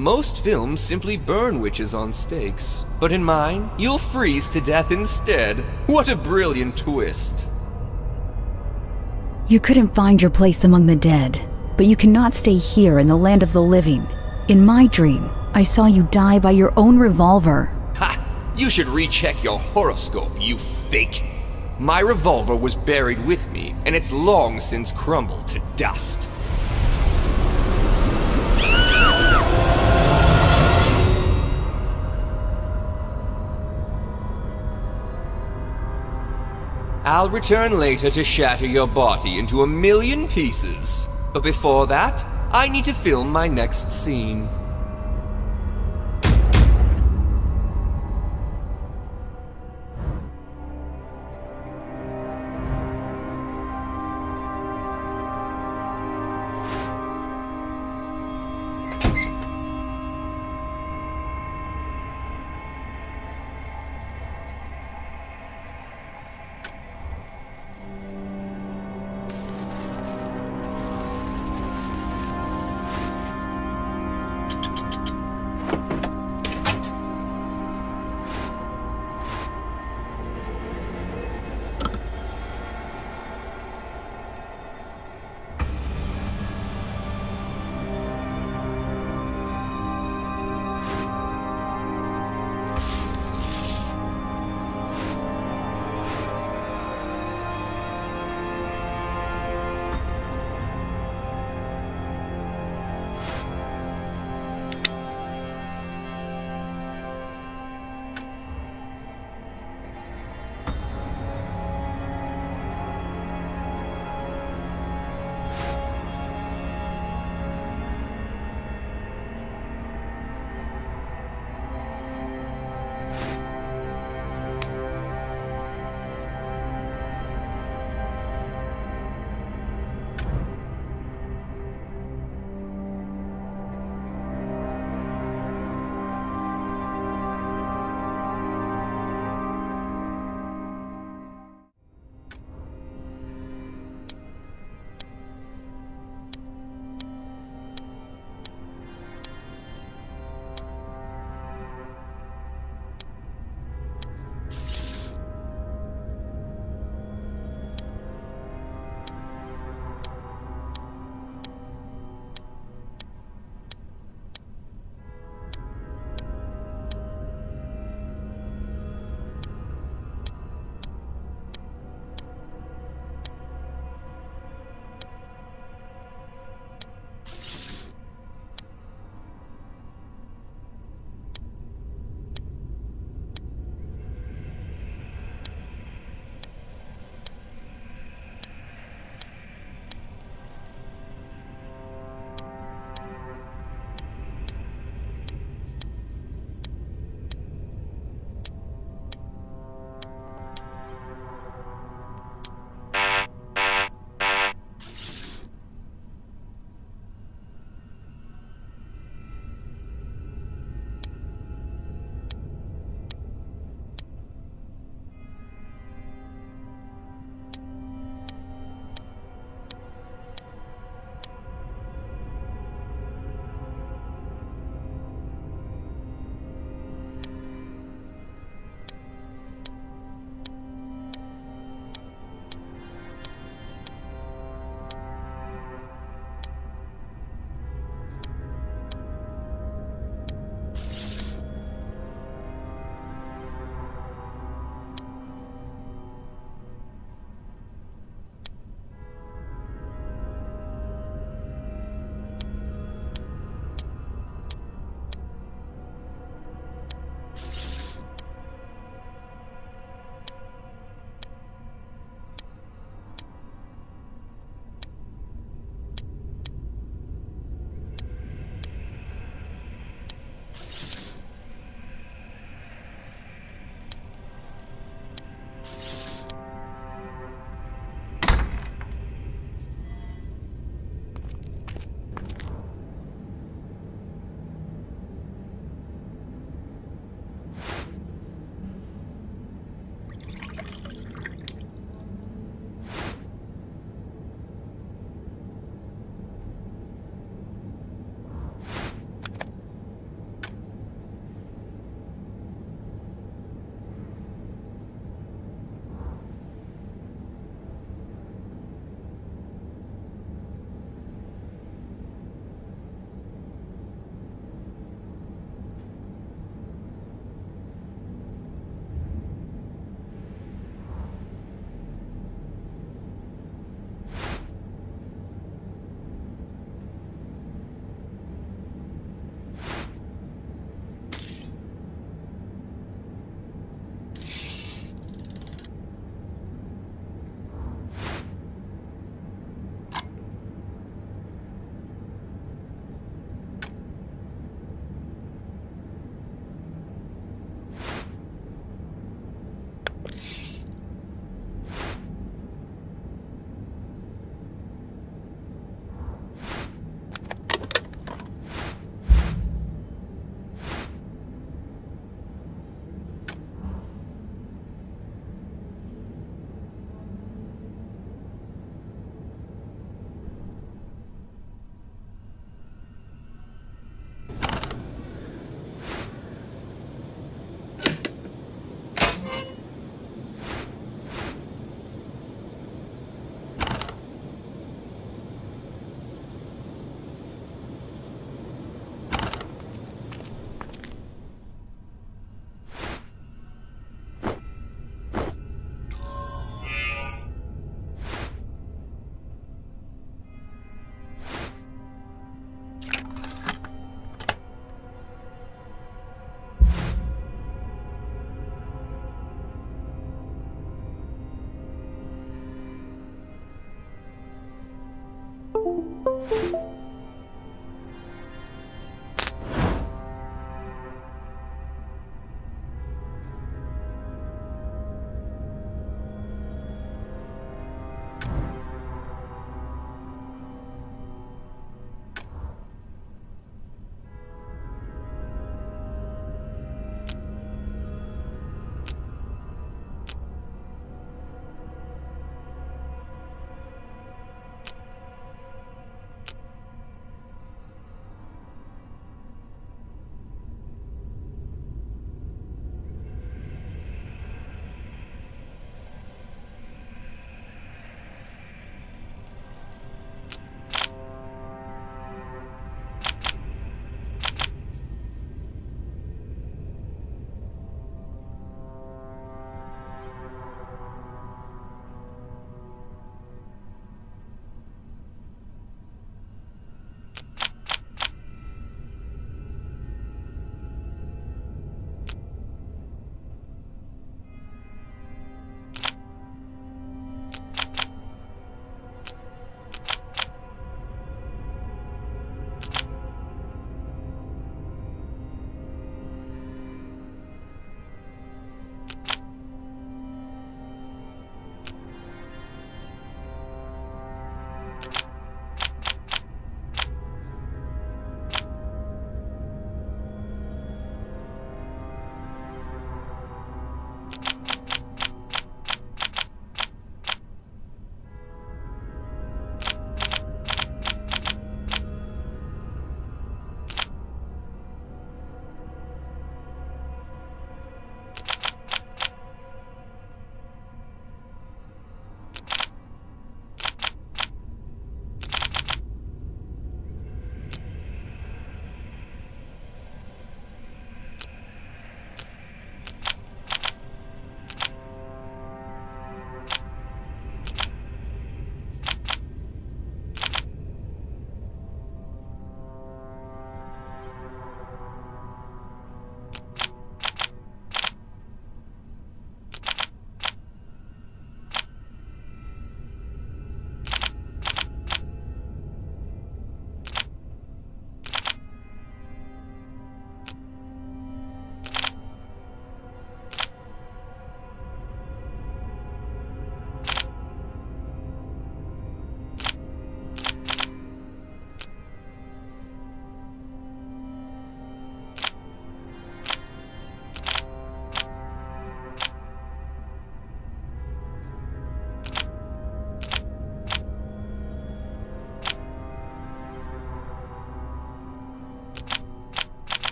Speaker 4: Most films simply burn witches on stakes, but in mine, you'll freeze to death instead. What a brilliant twist.
Speaker 15: You couldn't find your place among the dead, but you cannot stay here in the land of the living. In my dream, I saw you die by your own revolver.
Speaker 4: Ha! You should recheck your horoscope, you fake. My revolver was buried with me, and it's long since crumbled to dust. I'll return later to shatter your body into a million pieces. But before that, I need to film my next scene.
Speaker 15: you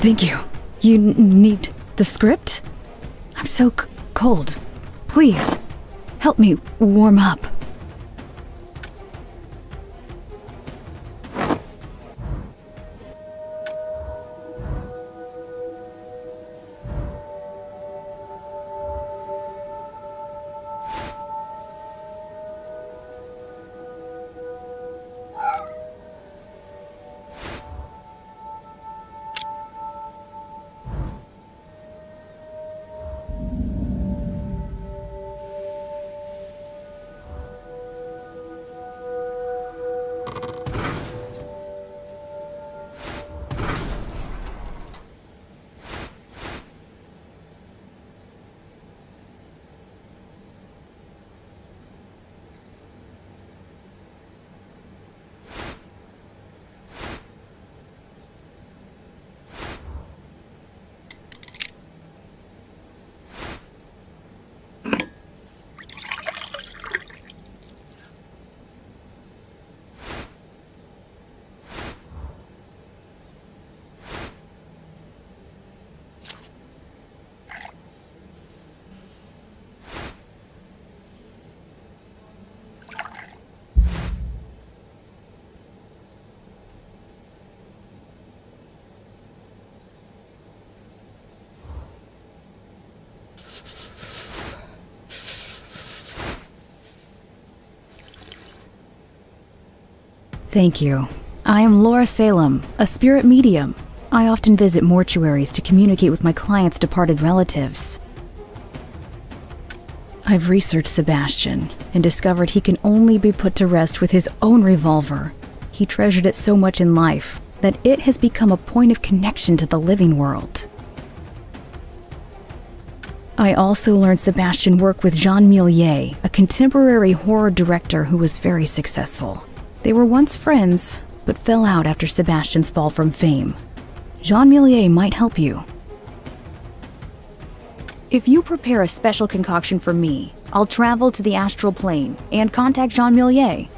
Speaker 15: Thank you. You need the script? I'm so cold. Please, help me warm up. Thank you. I am Laura Salem, a spirit medium. I often visit mortuaries to communicate with my clients' departed relatives. I've researched Sebastian and discovered he can only be put to rest with his own revolver. He treasured it so much in life that it has become a point of connection to the living world. I also learned Sebastian worked with Jean Millier, a contemporary horror director who was very successful. They were once friends, but fell out after Sebastian's fall from fame. Jean Millier might help you. If you prepare a special concoction for me, I'll travel to the astral plane and contact Jean Millier.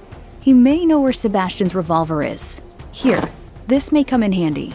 Speaker 15: He may know where Sebastian's revolver is. Here, this may come in handy.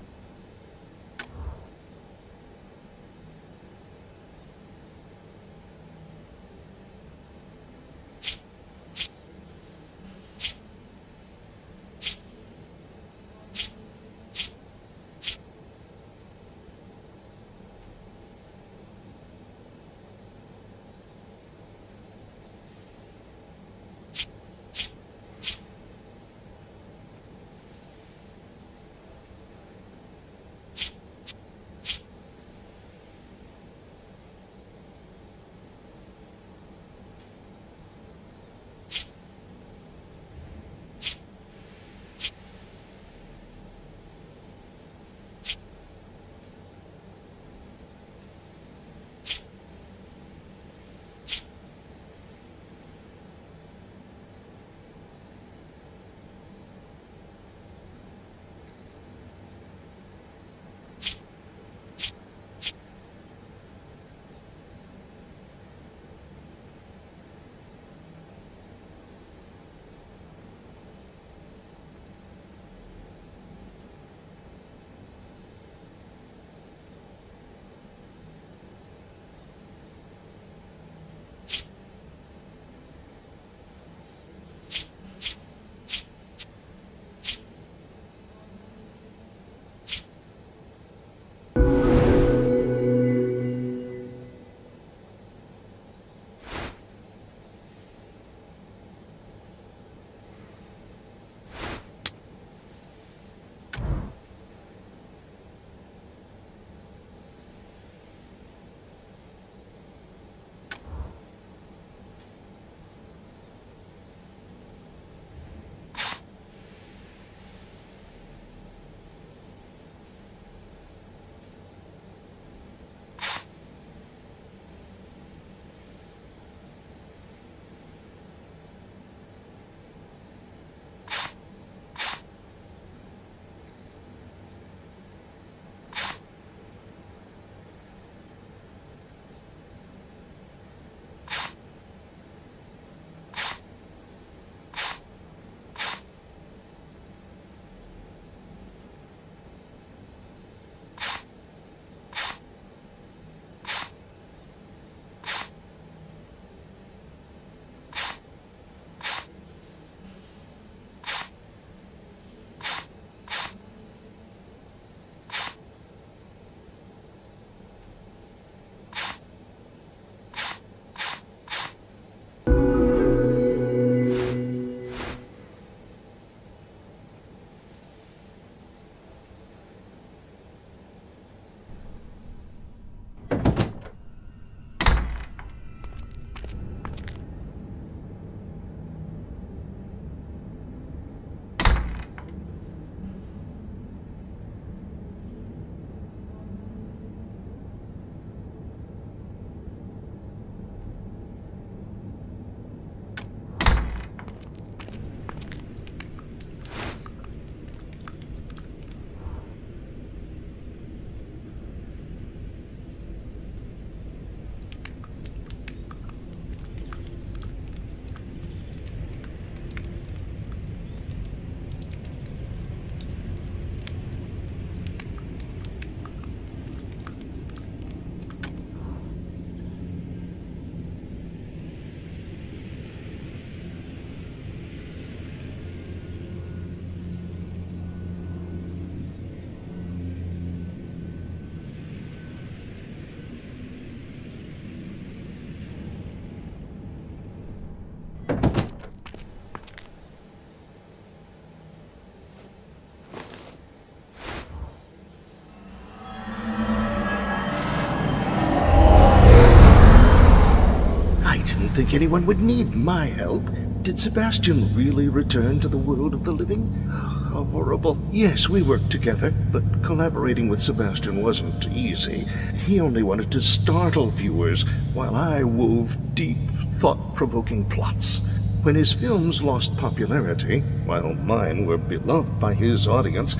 Speaker 16: anyone would need my help. Did Sebastian really return to the world of the living? How horrible. Yes, we worked together, but collaborating with Sebastian wasn't easy. He only wanted to startle viewers, while I wove deep, thought provoking plots. When his films lost popularity, while mine were beloved by his audience,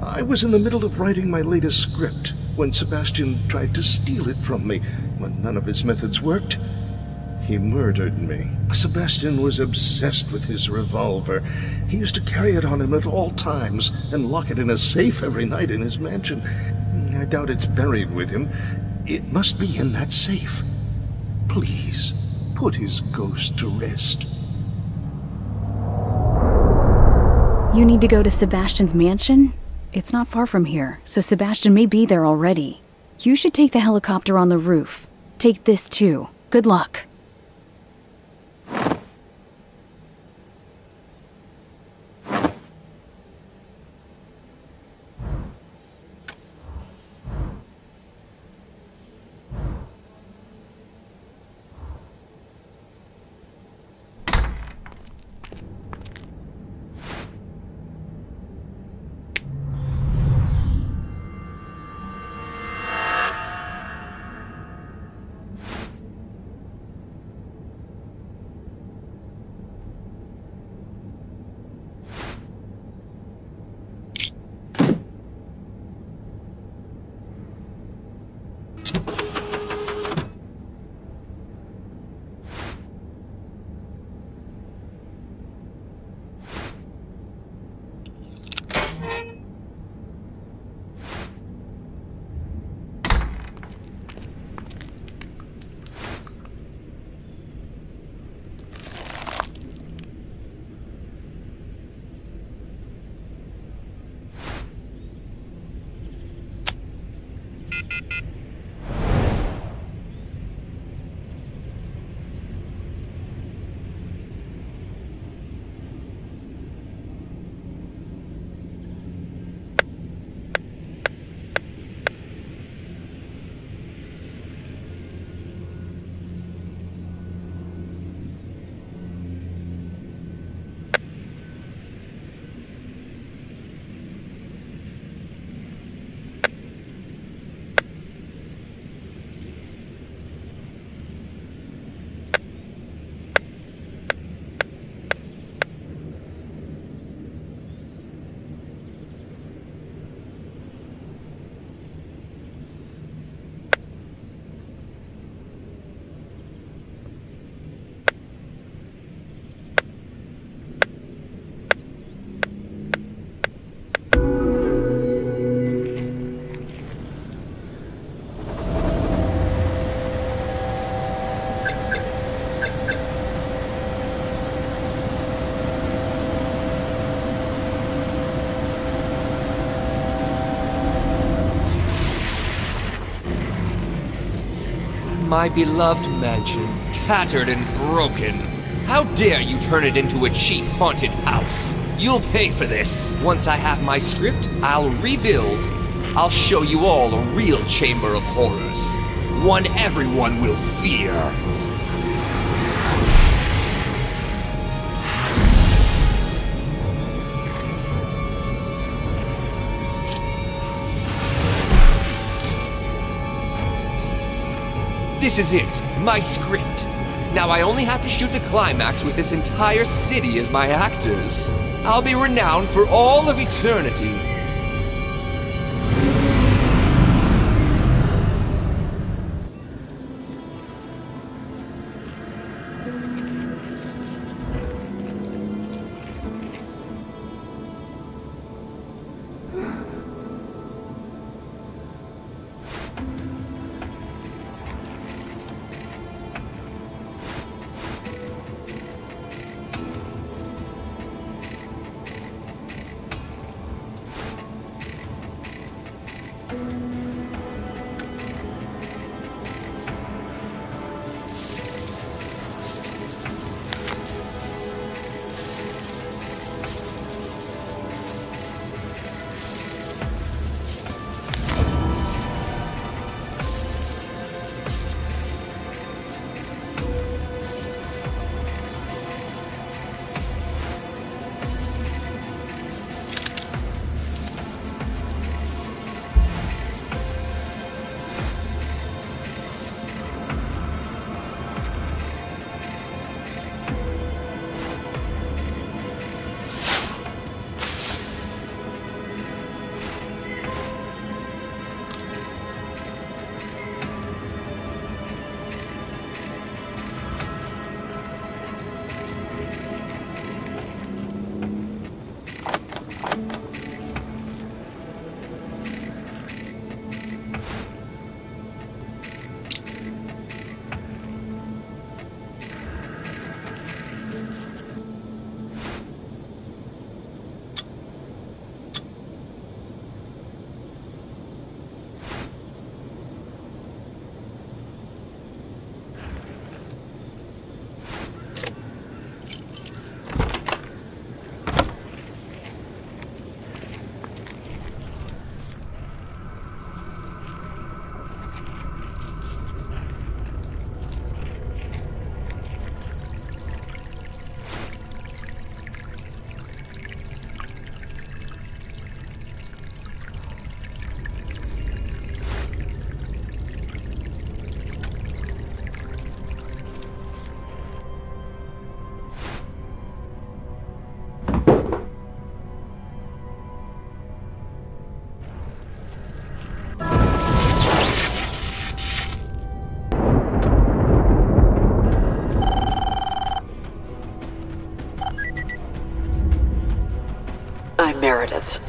Speaker 16: I was in the middle of writing my latest script when Sebastian tried to steal it from me. When none of his methods worked, he murdered me. Sebastian was obsessed with his revolver. He used to carry it on him at all times and lock it in a safe every night in his mansion. I doubt it's buried with him. It must be in that safe. Please, put his ghost to rest.
Speaker 15: You need to go to Sebastian's mansion? It's not far from here, so Sebastian may be there already. You should take the helicopter on the roof. Take this too. Good luck.
Speaker 4: My beloved mansion, tattered and broken. How dare you turn it into a cheap haunted house? You'll pay for this. Once I have my script, I'll rebuild. I'll show you all a real chamber of horrors. One everyone will fear. This is it, my script. Now I only have to shoot the climax with this entire city as my actors. I'll be renowned for all of eternity.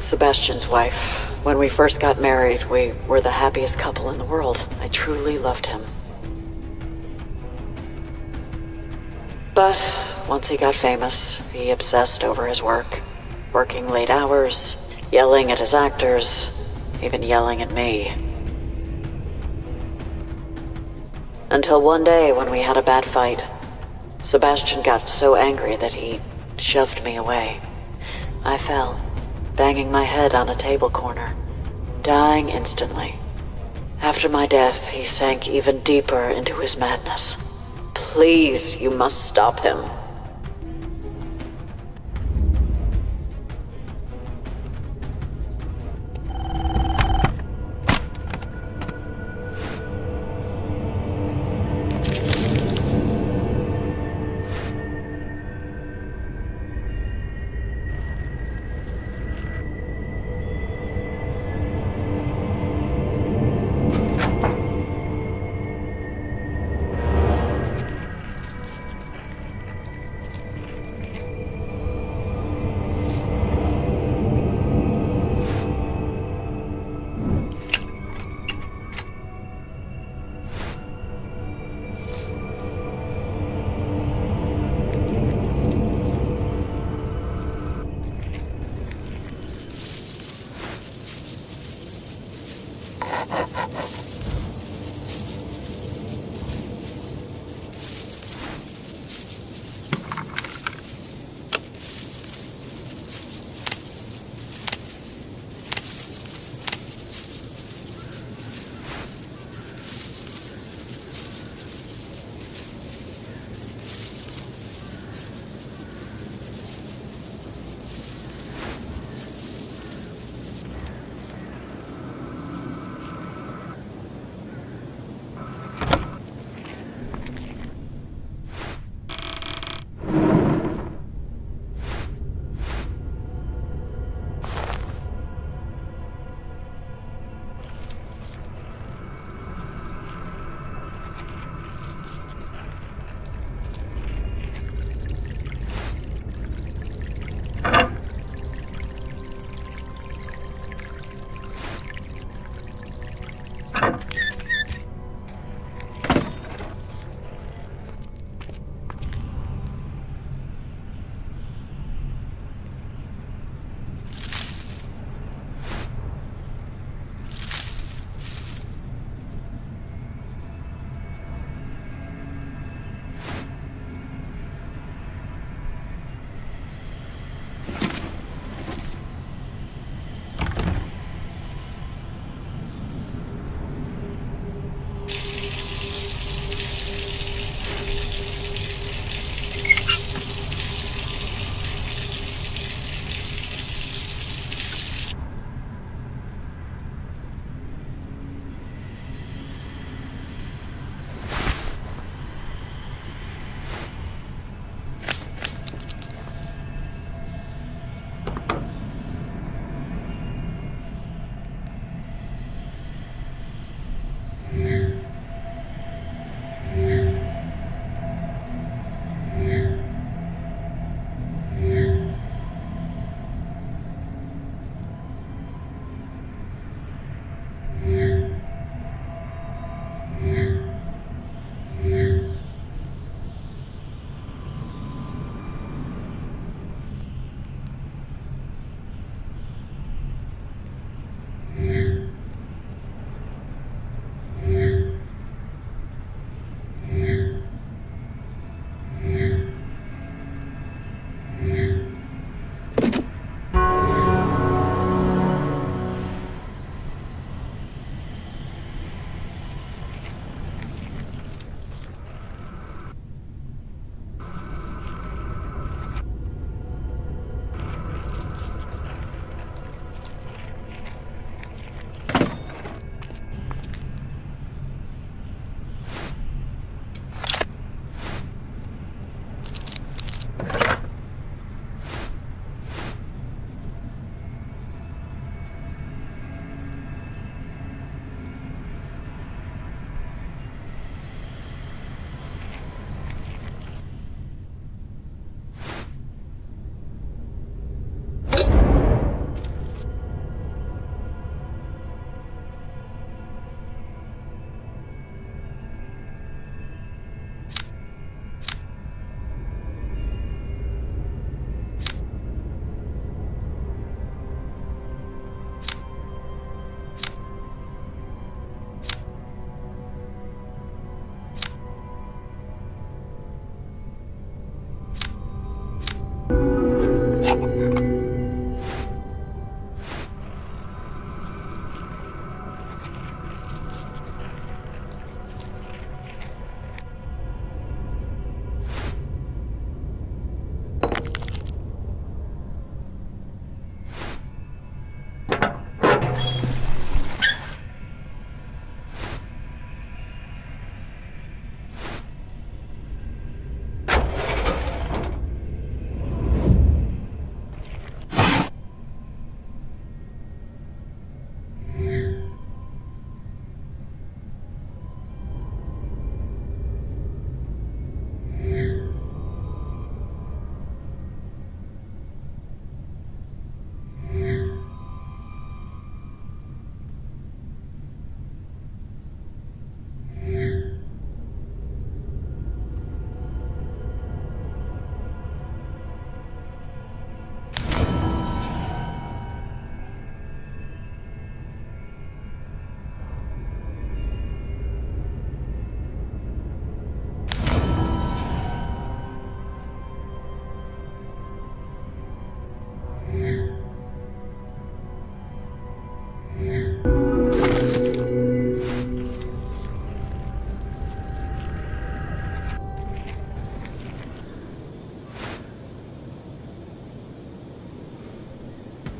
Speaker 11: Sebastian's wife. When we first got married, we were the happiest couple in the world. I truly loved him. But once he got famous, he obsessed over his work. Working late hours, yelling at his actors, even yelling at me. Until one day when we had a bad fight, Sebastian got so angry that he shoved me away. I fell, banging my head on a table corner, dying instantly. After my death, he sank even deeper into his madness. Please, you must stop him.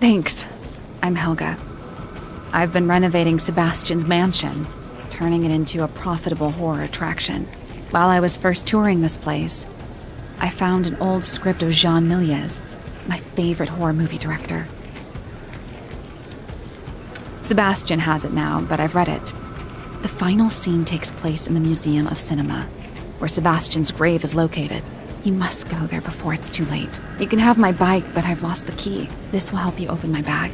Speaker 6: Thanks. I'm Helga. I've been renovating Sebastian's mansion, turning it into a profitable horror attraction. While I was first touring this place, I found an old script of Jean Milius, my favorite horror movie director. Sebastian has it now, but I've read it. The final scene takes place in the Museum of Cinema, where Sebastian's grave is located. You must go there before it's too late. You can have my bike, but I've lost the key. This will help you open my bag.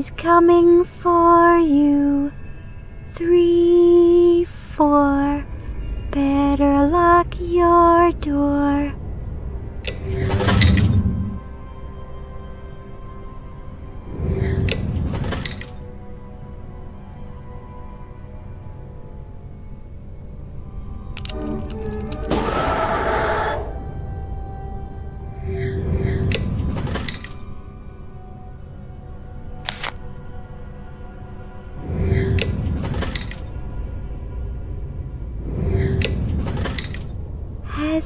Speaker 17: He's coming for you. Three, four, better lock your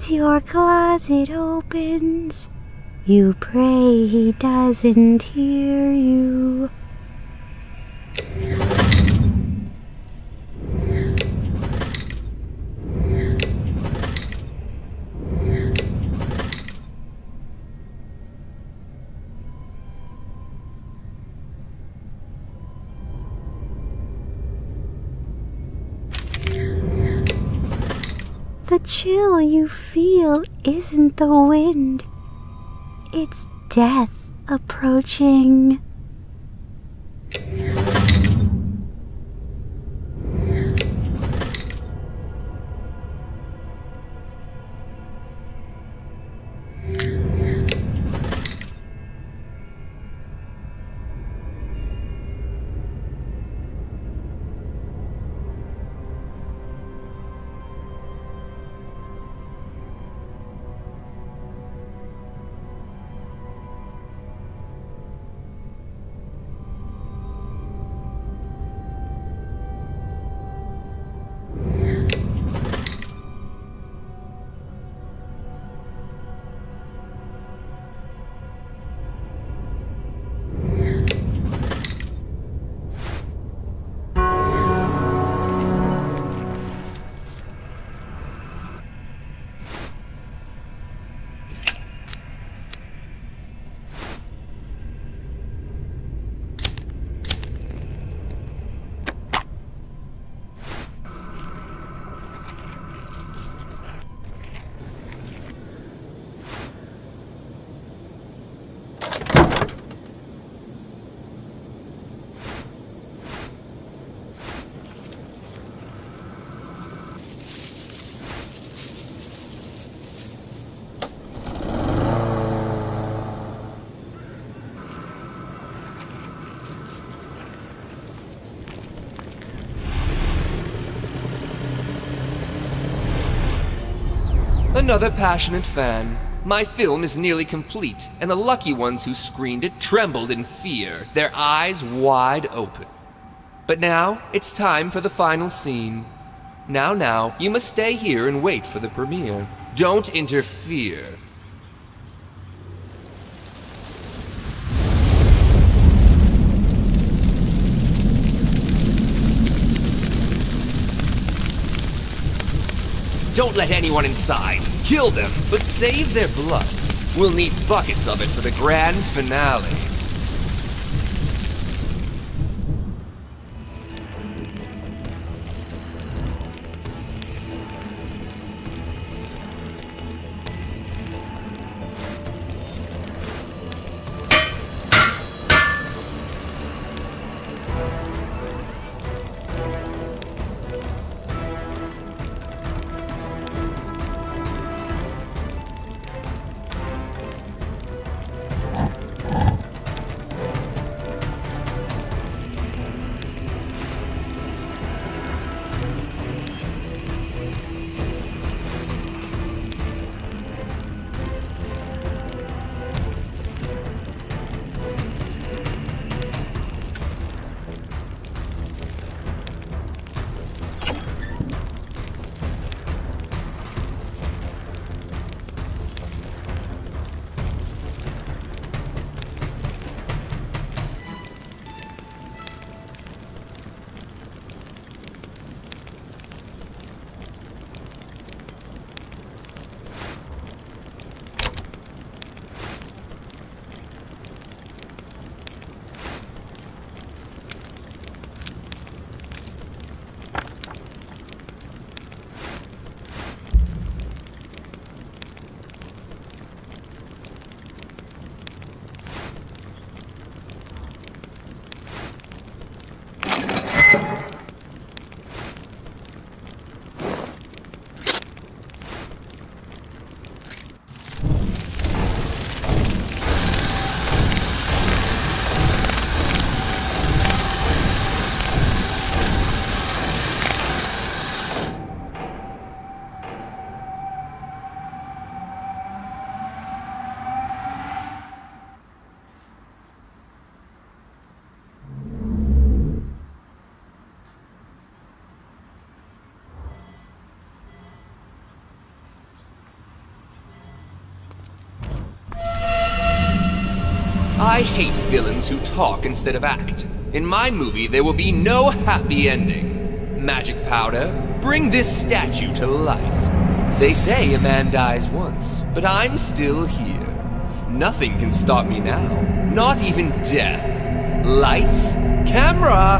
Speaker 17: As your closet opens, you pray he doesn't hear you. Isn't the wind, it's death approaching.
Speaker 4: Another passionate fan. My film is nearly complete, and the lucky ones who screened it trembled in fear, their eyes wide open. But now, it's time for the final scene. Now, now, you must stay here and wait for the premiere. Don't interfere. Don't let anyone inside. Kill them, but save their blood. We'll need buckets of it for the grand finale. Villains who talk instead of act. In my movie, there will be no happy ending. Magic powder, bring this statue to life. They say a man dies once, but I'm still here. Nothing can stop me now, not even death. Lights, camera,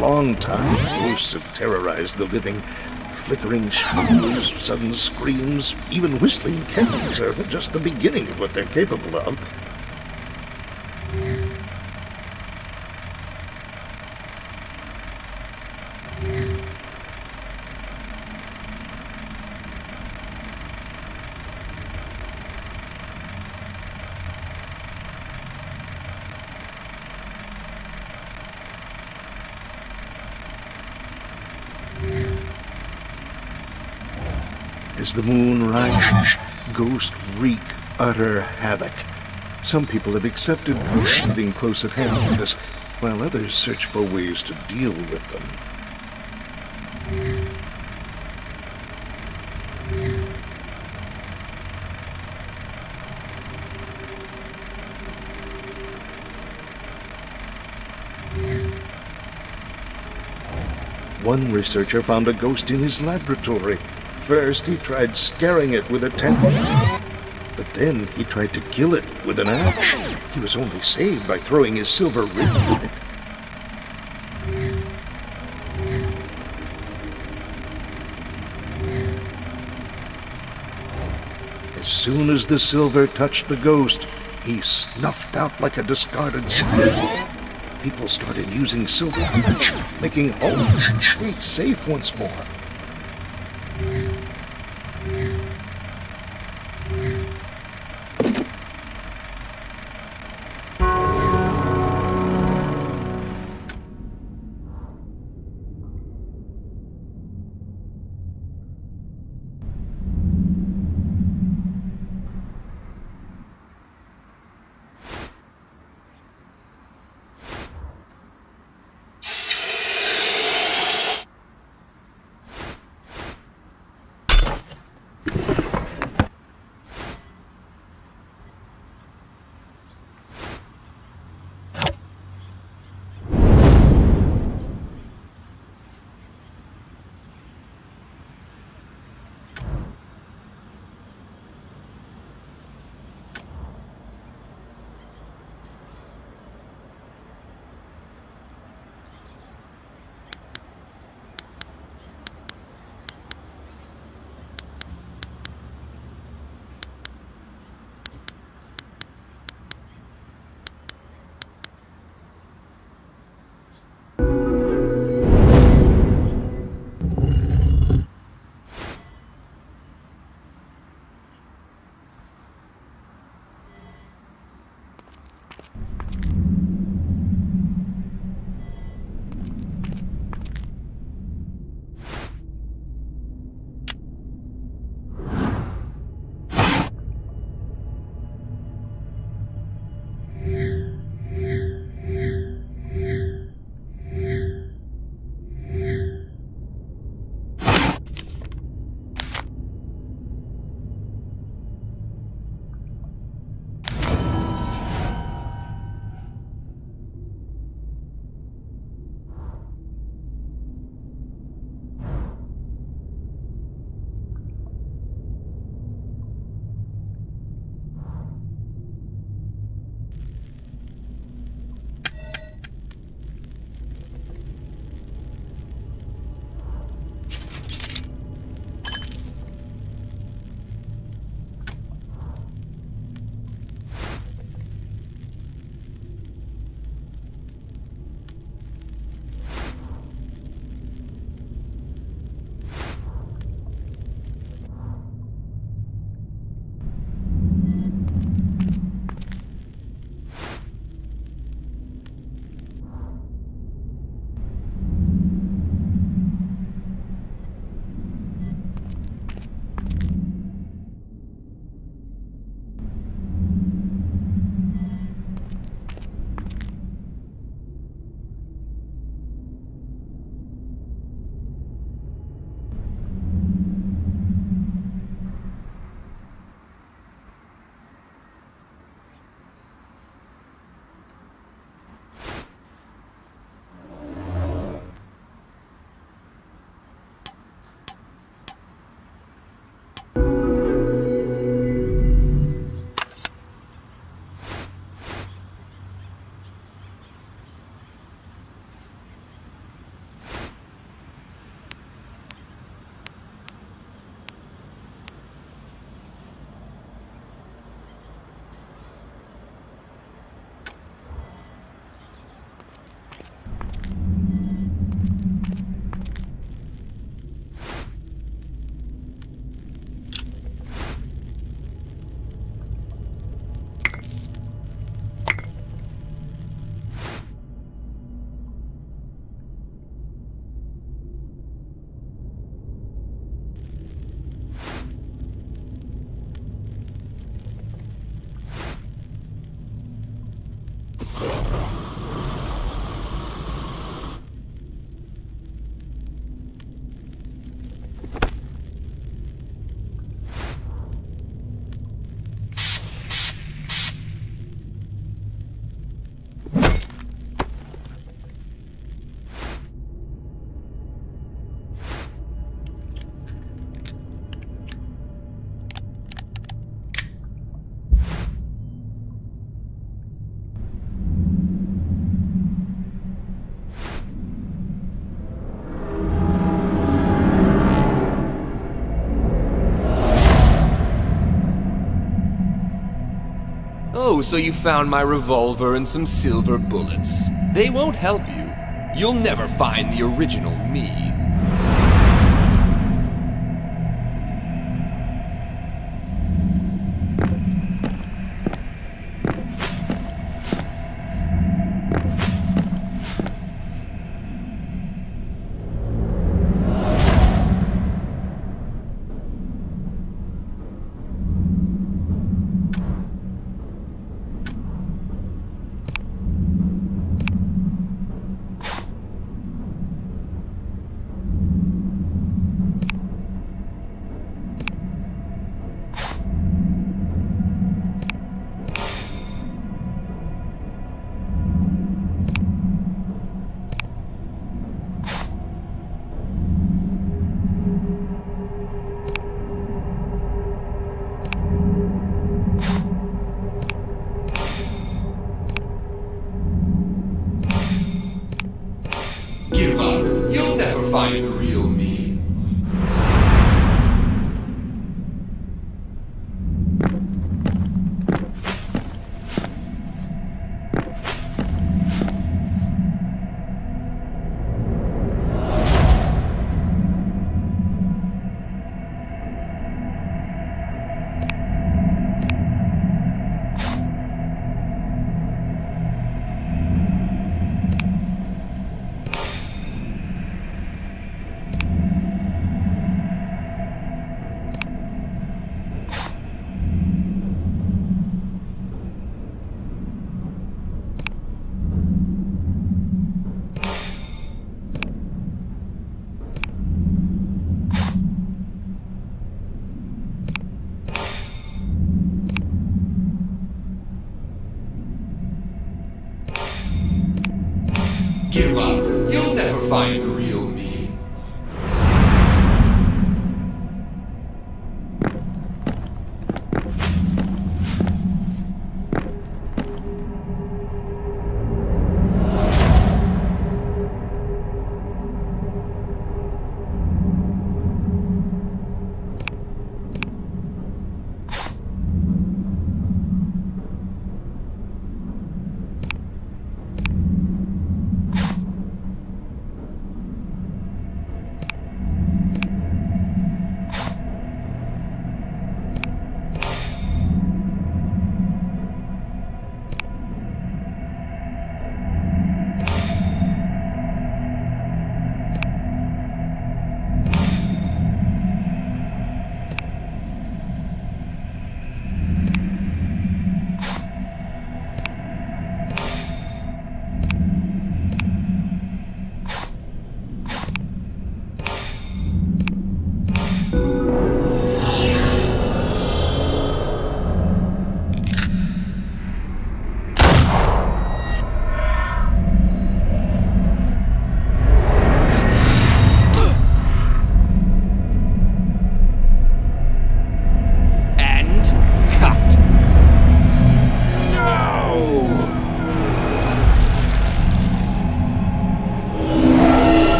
Speaker 16: long time, ghosts have terrorized the living. Flickering shadows, sudden screams, even whistling candles are just the beginning of what they're capable of. As the moon rises, ghosts wreak utter havoc. Some people have accepted ghosts being close at hand with this, while others search for ways to deal with them. One researcher found a ghost in his laboratory. First, he tried scaring it with a tent. But then he tried to kill it with an axe. He was only saved by throwing his silver ring at it. As soon as the silver touched the ghost, he snuffed out like a discarded cigarette. People started using silver, making home streets safe once more.
Speaker 4: So you found my revolver and some silver bullets. They won't help you. You'll never find the original me.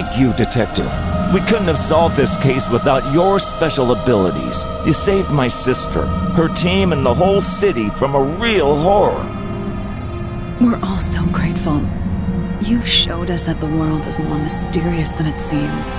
Speaker 2: Thank you, Detective. We couldn't have solved this case without your special abilities. You saved my sister, her team, and the whole city from a real horror.
Speaker 6: We're all so grateful. You've showed us that the world is more mysterious than it seems.